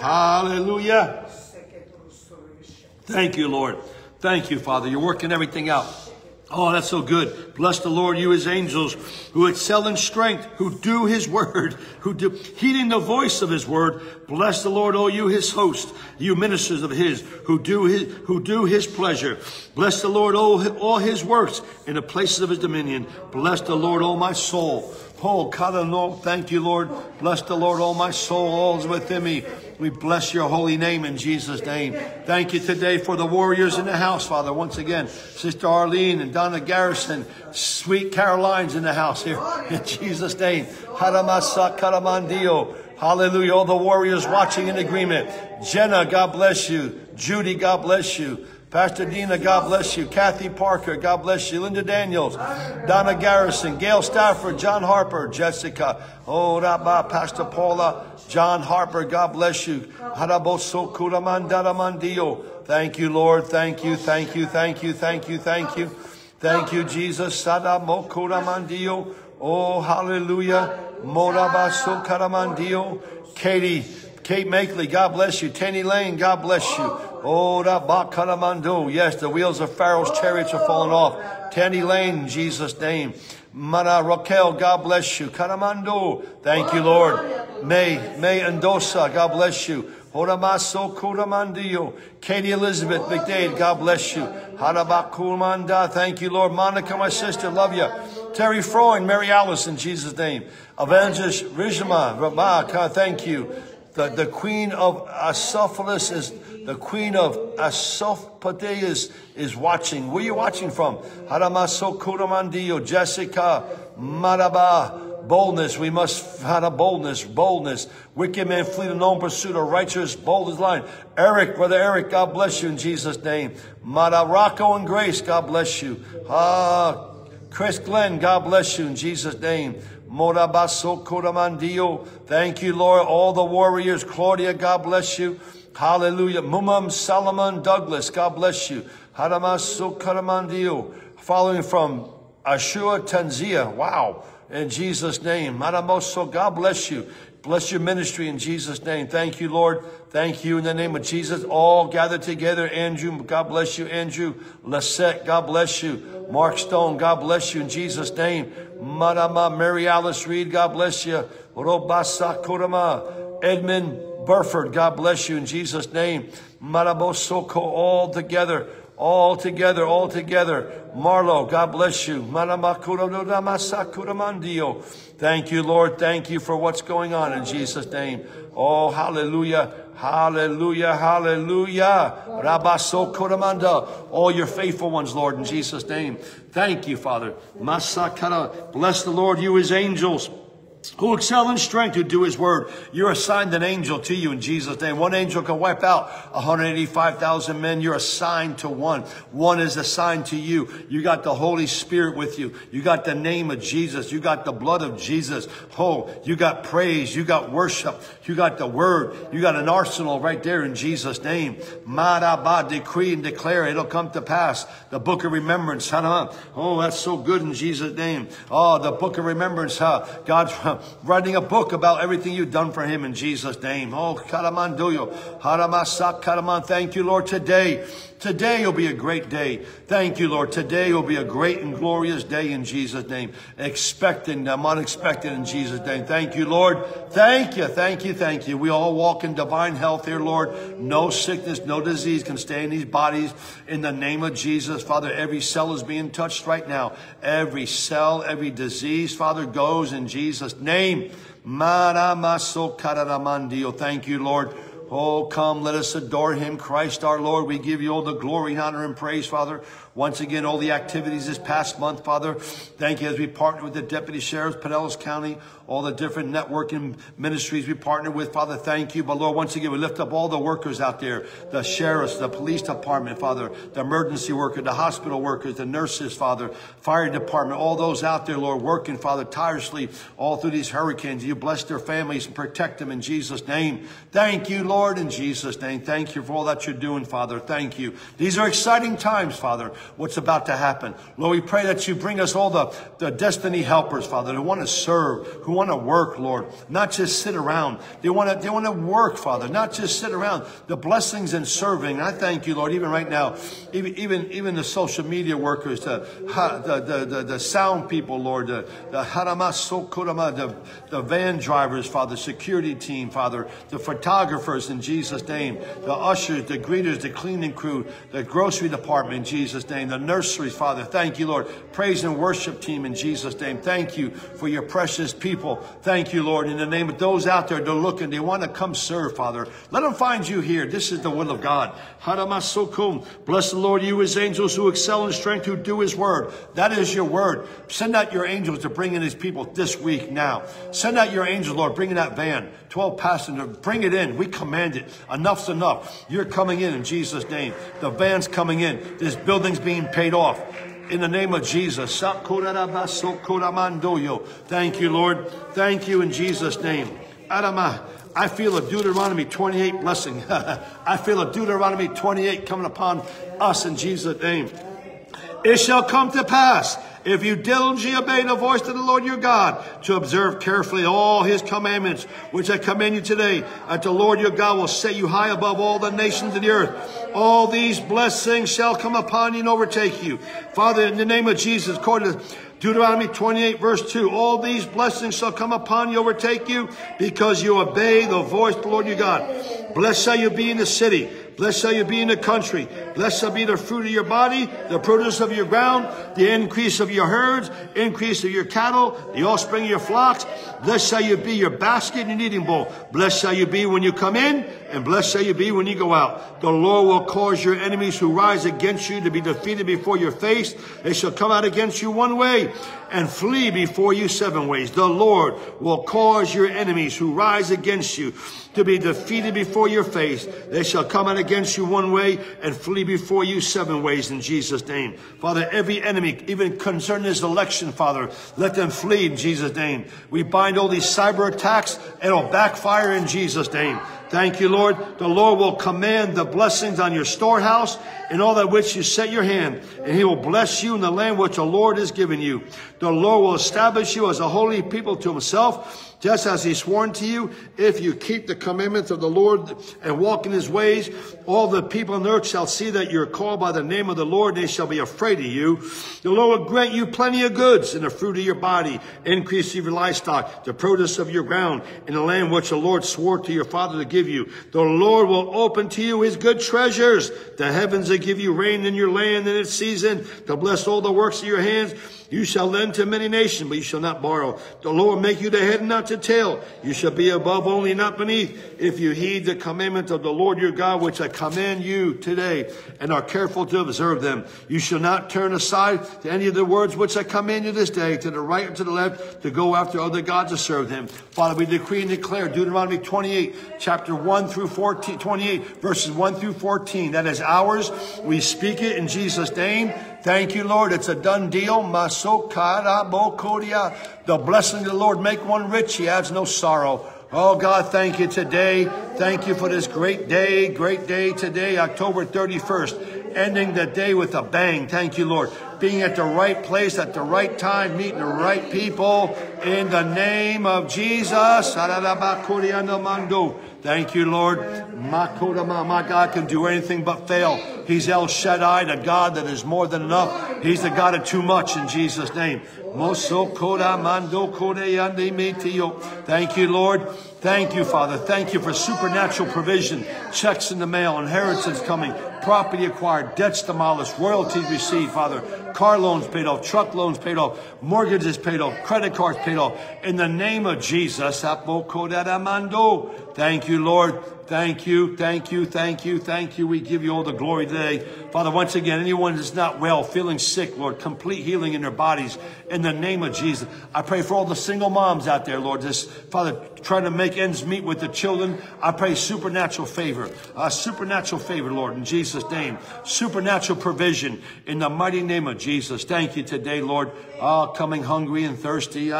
Hallelujah. Thank you, Lord. Thank you, Father. You're working everything out. Oh, that's so good. Bless the Lord, you his angels, who excel in strength, who do his word, who do, heeding the voice of his word. Bless the Lord, all you his host, you ministers of his, who do his, who do his pleasure. Bless the Lord, all, all his works in the places of his dominion. Bless the Lord, all my soul. Oh, God, thank you, Lord. Bless the Lord, all my soul, all is within me. We bless your holy name in Jesus' name. Thank you today for the warriors in the house, Father. Once again, Sister Arlene and Donna Garrison, sweet Caroline's in the house here. In Jesus' name. Haramasa Karamandio. Hallelujah. All the warriors watching in agreement. Jenna, God bless you. Judy, God bless you. Pastor Dina, God bless you. Kathy Parker, God bless you. Linda Daniels, Donna Garrison, Gail Stafford, John Harper, Jessica, oh, Rabba, Pastor Paula, John Harper, God bless you. Thank you, Lord. Thank you, thank you, thank you, thank you, thank you. Thank you, Jesus. Oh, hallelujah. Katie, Kate Makeley, God bless you. Tenny Lane, God bless you. Oh, Rabakaramando. Yes, the wheels of Pharaoh's chariots are falling off. Tandy Lane, Jesus' name. Mara Raquel, God bless you. Karamando. Thank you, Lord. May, May Endosa, God bless you. Horamaso Kuramandio. Katie Elizabeth McDade, God bless you. Harabakumanda. Thank you, Lord. Monica, my sister, love you. Terry Freund, Mary Alice, in Jesus' name. Evangelist Rijma, Rabaka, thank you. The, the queen of Asophilis is the queen of Asophpade is, is watching. Where are you watching from? Haramaso Kuramandio, Jessica, Maraba, boldness. We must have a boldness, boldness. Wicked men flee to known pursuit of righteous, bold as lion. Eric, brother Eric, God bless you in Jesus' name. Rocco and Grace, God bless you. Ah, Chris Glenn, God bless you in Jesus' name. Morabaso. Thank you, Lord. All the warriors. Claudia, God bless you. Hallelujah. Mumam Solomon Douglas, God bless you. Haramaso Karamandio. Following from Ashua Tanzia. Wow. In Jesus' name. Maramoso, God bless you. Bless your ministry in Jesus' name. Thank you, Lord. Thank you in the name of Jesus. All gathered together. Andrew, God bless you. Andrew Lisette, God bless you. Mark Stone, God bless you in Jesus' name. Marama, Mary Alice Reed, God bless you. Robasa Kurama, Edmund Burford, God bless you in Jesus' name. Marabosoko, all together. All together, all together. Marlo, God bless you. Thank you, Lord. Thank you for what's going on in Jesus' name. Oh, hallelujah. Hallelujah, hallelujah. Rabaso Koramanda. All your faithful ones, Lord, in Jesus' name. Thank you, Father. Masakara. Bless the Lord, you his angels who excel in strength, who do his word. You're assigned an angel to you in Jesus' name. One angel can wipe out 185,000 men. You're assigned to one. One is assigned to you. You got the Holy Spirit with you. You got the name of Jesus. You got the blood of Jesus. Oh, you got praise. You got worship. You got the word. You got an arsenal right there in Jesus' name. Maraba, decree and declare. It'll come to pass. The book of remembrance. Oh, that's so good in Jesus' name. Oh, the book of remembrance. Huh? God's writing a book about everything you've done for him in Jesus' name. Oh, Karamanduyo. Haramasak Karaman. Thank you, Lord, today. Today will be a great day. Thank you, Lord. Today will be a great and glorious day in Jesus' name. Expecting them, unexpected in Jesus' name. Thank you, Lord. Thank you, thank you, thank you. We all walk in divine health here, Lord. No sickness, no disease can stay in these bodies. In the name of Jesus, Father, every cell is being touched right now. Every cell, every disease, Father, goes in Jesus' name. Thank you, Lord. Oh, come, let us adore him, Christ our Lord. We give you all the glory, honor, and praise, Father. Once again, all the activities this past month, Father. Thank you as we partner with the Deputy Sheriffs, Pinellas County, all the different networking ministries we partner with, Father. Thank you. But Lord, once again, we lift up all the workers out there, the sheriffs, the police department, Father, the emergency worker, the hospital workers, the nurses, Father, fire department, all those out there, Lord, working, Father, tirelessly all through these hurricanes. You bless their families and protect them in Jesus' name. Thank you, Lord, in Jesus' name. Thank you for all that you're doing, Father. Thank you. These are exciting times, Father what's about to happen. Lord, we pray that you bring us all the, the destiny helpers, Father, who want to serve, who want to work, Lord, not just sit around. They want to, they want to work, Father, not just sit around. The blessings in serving. I thank you, Lord, even right now, even, even, even the social media workers, the, the, the, the, sound people, Lord, the, the haramasokurama, the, the van drivers, Father, security team, Father, the photographers in Jesus' name, the ushers, the greeters, the cleaning crew, the grocery department in Jesus' name, the nurseries, Father. Thank you, Lord. Praise and worship team in Jesus' name. Thank you for your precious people. Thank you, Lord. In the name of those out there, they're looking, they want to come serve, Father. Let them find you here. This is the will of God. Bless the Lord, you his angels who excel in strength, who do his word. That is your word. Send out your angels to bring in his people this week now. Send out your angels, Lord. Bring in that van. 12 passengers. Bring it in. We command it. Enough's enough. You're coming in in Jesus' name. The van's coming in. This building's being paid off. In the name of Jesus. Thank you, Lord. Thank you in Jesus' name. Adama. I feel a Deuteronomy 28 blessing. I feel a Deuteronomy 28 coming upon us in Jesus' name. It shall come to pass if you diligently obey the voice of the Lord your God to observe carefully all his commandments, which I command you today, that the Lord your God will set you high above all the nations of the earth. All these blessings shall come upon you and overtake you. Father, in the name of Jesus, according to Deuteronomy 28 verse 2, all these blessings shall come upon you, overtake you, because you obey the voice of the Lord your God. Blessed shall you be in the city. Blessed shall you be in the country. Blessed shall be the fruit of your body, the produce of your ground, the increase of your herds, increase of your cattle, the offspring of your flocks. Blessed shall you be your basket and your eating bowl. Blessed shall you be when you come in, and blessed shall you be when you go out. The Lord will cause your enemies who rise against you to be defeated before your face. They shall come out against you one way and flee before you seven ways. The Lord will cause your enemies who rise against you to be defeated before your face. They shall come out against you one way and flee before you seven ways in Jesus' name. Father, every enemy, even concerning this election, Father, let them flee in Jesus' name. We bind all these cyber attacks. It'll backfire in Jesus' name. Thank you, Lord. The Lord will command the blessings on your storehouse and all that which you set your hand, and he will bless you in the land which the Lord has given you. The Lord will establish you as a holy people to himself just as he sworn to you, if you keep the commandments of the Lord and walk in his ways, all the people on earth shall see that you're called by the name of the Lord, and they shall be afraid of you. The Lord will grant you plenty of goods and the fruit of your body, increase of your livestock, the produce of your ground, in the land which the Lord swore to your father to give you. The Lord will open to you his good treasures, the heavens that give you rain in your land in its season, to bless all the works of your hands. You shall lend to many nations, but you shall not borrow. The Lord make you the head and not the tail. You shall be above only, not beneath. If you heed the commandments of the Lord your God, which I command you today, and are careful to observe them, you shall not turn aside to any of the words which I command you this day, to the right or to the left, to go after other gods to serve them. Father, we decree and declare Deuteronomy 28, chapter 1 through 14, 28, verses 1 through 14. That is ours. We speak it in Jesus' name. Thank you, Lord. It's a done deal. The blessing of the Lord make one rich. He adds no sorrow. Oh God, thank you today. Thank you for this great day, great day today, October 31st, ending the day with a bang. Thank you, Lord. Being at the right place at the right time, meeting the right people in the name of Jesus. Thank you, Lord. My God can do anything but fail. He's El Shaddai, the God that is more than enough. He's the God of too much in Jesus' name. Thank you, Lord. Thank you, Father. Thank you for supernatural provision, checks in the mail, inheritance coming, property acquired, debts demolished, royalties received, Father. Car loans paid off, truck loans paid off, mortgages paid off, credit cards paid off. In the name of Jesus, thank you, Lord. Thank you, thank you, thank you, thank you. We give you all the glory today. Father, once again, anyone that's not well, feeling sick, Lord, complete healing in their bodies in the name of Jesus. I pray for all the single moms out there, Lord, just, Father, trying to make ends meet with the children. I pray supernatural favor, uh, supernatural favor, Lord, in Jesus' name. Supernatural provision in the mighty name of Jesus. Thank you today, Lord. Ah, coming hungry and thirsty.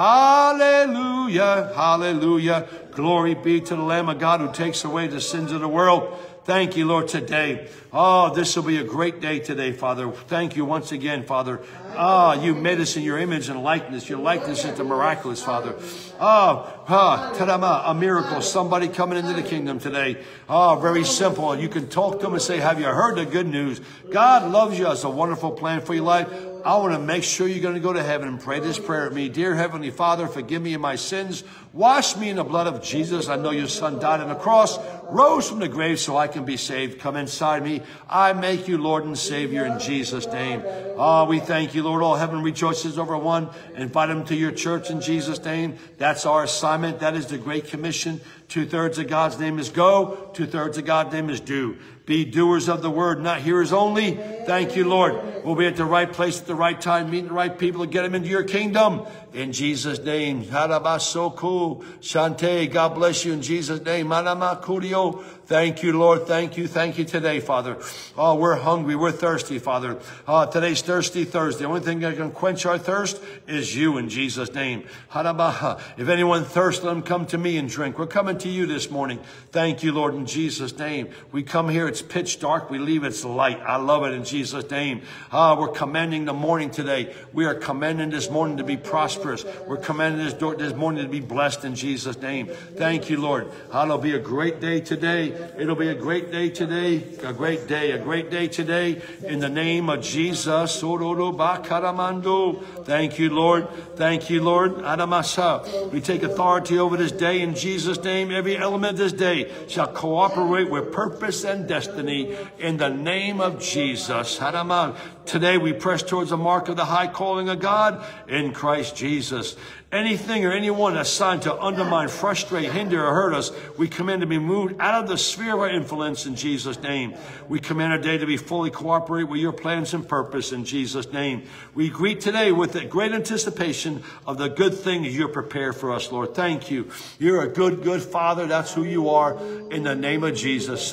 Hallelujah. Hallelujah. Glory be to the Lamb of God who takes away the sins of the world. Thank you, Lord, today. Oh, this will be a great day today, Father. Thank you once again, Father. Ah, oh, you made us in your image and likeness. Your likeness is the miraculous, Father. Ah, oh, ah, a miracle. Somebody coming into the kingdom today. Ah, oh, very simple. You can talk to them and say, have you heard the good news? God loves you. Has a wonderful plan for your life. I want to make sure you're going to go to heaven and pray this prayer with me. Dear Heavenly Father, forgive me of my sins. Wash me in the blood of Jesus. I know your son died on the cross, rose from the grave so I can be saved. Come inside me. I make you Lord and Savior in Jesus' name. Oh, we thank you, Lord. All heaven rejoices over one. Invite them to your church in Jesus' name. That's our assignment. That is the Great Commission. Two thirds of God's name is go. Two thirds of God's name is do. Be doers of the word, not hearers only. Thank you, Lord. We'll be at the right place at the right time, meeting the right people to get them into your kingdom. In Jesus' name. Harabasoku. Shante. God bless you in Jesus' name. Thank you, Lord. Thank you. Thank you today, Father. Oh, we're hungry. We're thirsty, Father. Oh, today's thirsty Thursday. The only thing that can quench our thirst is you in Jesus' name. If anyone thirsts, let them come to me and drink. We're coming to you this morning. Thank you, Lord, in Jesus' name. We come here. It's pitch dark. We leave. It's light. I love it in Jesus' name. Ah, we're commending the morning today. We are commending this morning to be prosperous. We're commanding this, this morning to be blessed in Jesus' name. Thank you, Lord. It'll be a great day today. It'll be a great day today. A great day. A great day today. In the name of Jesus. Thank you, Lord. Thank you, Lord. We take authority over this day in Jesus' name. Every element of this day shall cooperate with purpose and destiny in the name of Jesus. Today we press towards the mark of the high calling of God in Christ Jesus. Anything or anyone assigned to undermine, frustrate, hinder, or hurt us, we command to be moved out of the sphere of our influence in Jesus' name. We command our day to be fully cooperate with your plans and purpose in Jesus' name. We greet today with a great anticipation of the good things you're prepared for us, Lord. Thank you. You're a good, good Father. That's who you are. In the name of Jesus.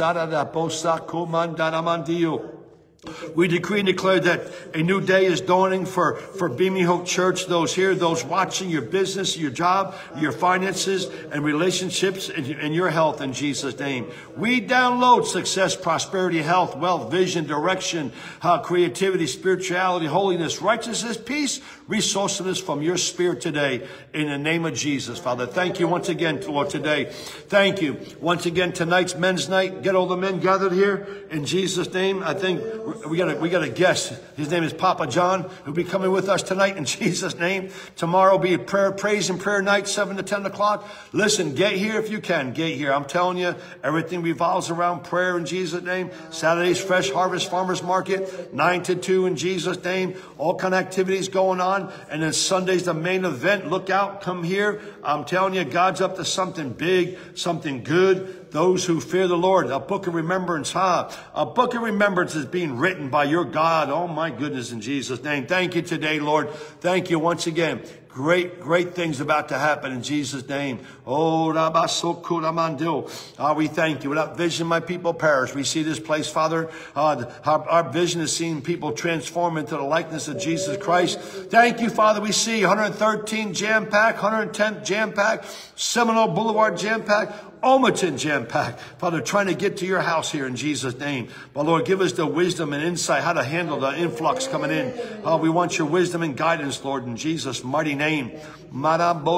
We decree and declare that a new day is dawning for, for Beaming Hope Church, those here, those watching your business, your job, your finances, and relationships, and, and your health in Jesus' name. We download success, prosperity, health, wealth, vision, direction, uh, creativity, spirituality, holiness, righteousness, peace, resourcefulness from your spirit today in the name of Jesus, Father. Thank you once again, Lord, today. Thank you. Once again, tonight's men's night. Get all the men gathered here in Jesus' name. I think we got a, we got a guest. His name is Papa John, who'll be coming with us tonight in Jesus' name. Tomorrow will be a prayer, praise and prayer night, 7 to 10 o'clock. Listen, get here if you can. Get here. I'm telling you, everything revolves around prayer in Jesus' name. Saturday's Fresh Harvest Farmers Market, 9 to 2 in Jesus' name. All kind of activities going on. And then Sunday's the main event. Look out, come here. I'm telling you, God's up to something big, something good those who fear the Lord. A book of remembrance, huh? A book of remembrance is being written by your God. Oh my goodness, in Jesus' name. Thank you today, Lord. Thank you once again. Great, great things about to happen in Jesus' name. Oh, ah, we thank you. Without vision, my people perish. We see this place, Father. Uh, our, our vision is seeing people transform into the likeness of Jesus Christ. Thank you, Father. We see 113 jam pack, 110 jam pack, Seminole Boulevard jam pack. Omaton jam pack. Father, trying to get to your house here in Jesus' name. But Lord, give us the wisdom and insight how to handle the influx coming in. Oh, we want your wisdom and guidance, Lord, in Jesus' mighty name. Thank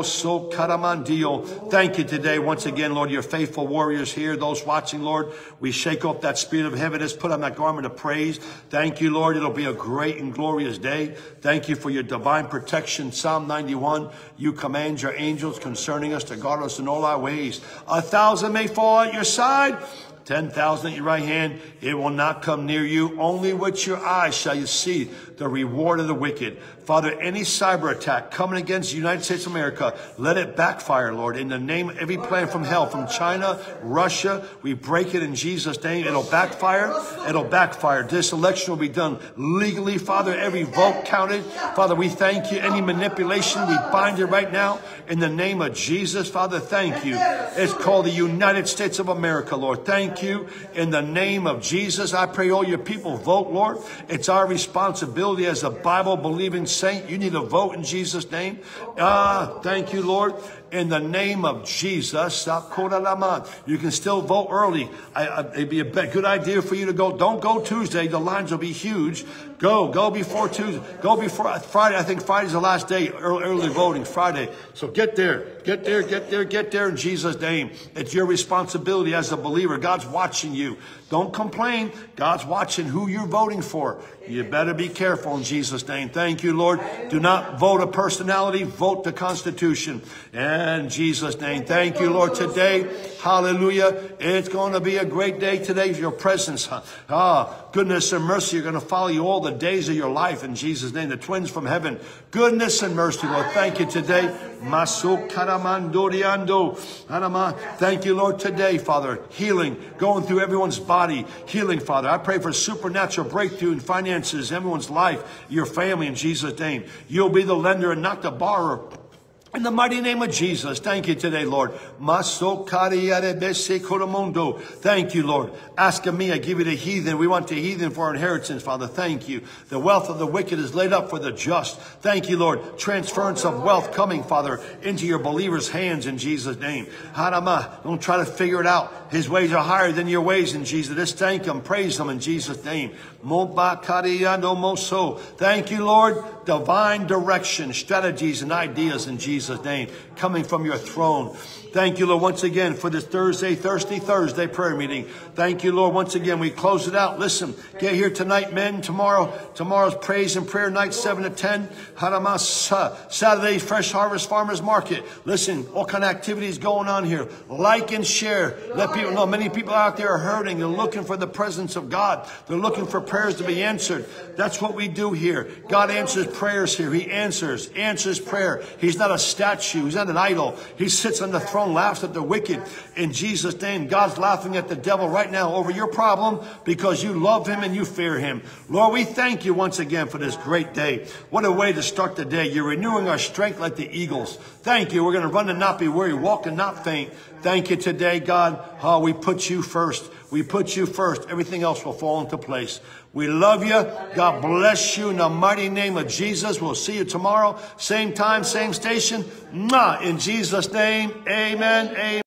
you today once again, Lord, your faithful warriors here, those watching, Lord. We shake off that spirit of heaviness, put on that garment of praise. Thank you, Lord. It'll be a great and glorious day. Thank you for your divine protection. Psalm 91. You command your angels concerning us to guard us in all our ways. A thousand may fall at your side 10,000 at your right hand, it will not come near you. Only with your eyes shall you see the reward of the wicked. Father, any cyber attack coming against the United States of America, let it backfire, Lord. In the name of every plan from hell, from China, Russia, we break it in Jesus' name. It'll backfire. It'll backfire. This election will be done legally, Father. Every vote counted. Father, we thank you. Any manipulation, we bind it right now. In the name of Jesus, Father, thank you. It's called the United States of America, Lord. Thank you. In the name of Jesus, I pray all your people vote, Lord. It's our responsibility as a Bible believing saint. You need to vote in Jesus' name. Ah, thank you, Lord in the name of Jesus. You can still vote early. I, I, it'd be a good idea for you to go. Don't go Tuesday. The lines will be huge. Go, go before Tuesday. Go before uh, Friday. I think Friday's the last day, early, early voting, Friday. So get there, get there, get there, get there in Jesus' name. It's your responsibility as a believer. God's watching you. Don't complain. God's watching who you're voting for. You better be careful in Jesus' name. Thank you, Lord. Do not vote a personality, vote the Constitution. In Jesus' name. Thank you, Lord, today. Hallelujah. It's going to be a great day today. Your presence. Ah, goodness and mercy are going to follow you all the days of your life in Jesus' name. The twins from heaven. Goodness and mercy, Lord. Thank you today. Thank you, Lord, today, Father. Healing, going through everyone's body. Healing, Father. I pray for supernatural breakthrough in finances, everyone's life, your family in Jesus' name. You'll be the lender and not the borrower. In the mighty name of Jesus, thank you today, Lord. Thank you, Lord. Ask of me, I give you the heathen. We want the heathen for our inheritance, Father. Thank you. The wealth of the wicked is laid up for the just. Thank you, Lord. Transference of wealth coming, Father, into your believers' hands in Jesus' name. Harama, don't try to figure it out. His ways are higher than your ways in Jesus. Just thank Him, praise Him in Jesus' name. Thank you, Lord. Divine direction, strategies, and ideas in Jesus' name coming from your throne. Thank you, Lord, once again for this Thursday, Thirsty Thursday prayer meeting. Thank you, Lord, once again. We close it out. Listen, get here tonight, men. Tomorrow, tomorrow's praise and prayer night, 7 to 10. Haramas, uh, Saturday, Fresh Harvest Farmers Market. Listen, all kind of activities going on here. Like and share. Let people know many people out there are hurting. They're looking for the presence of God. They're looking for prayers to be answered. That's what we do here. God answers prayers here. He answers, answers prayer. He's not a statue. He's not an idol. He sits on the throne, laughs at the wicked. In Jesus' name, God's laughing at the devil right now over your problem because you love him and you fear him. Lord, we thank you once again for this great day. What a way to start the day. You're renewing our strength like the eagles. Thank you. We're going to run and not be weary, walk and not faint. Thank you today, God. Oh, we put you first. We put you first. Everything else will fall into place. We love you. God bless you in the mighty name of Jesus. We'll see you tomorrow. Same time, same station. In Jesus' name, amen. Amen.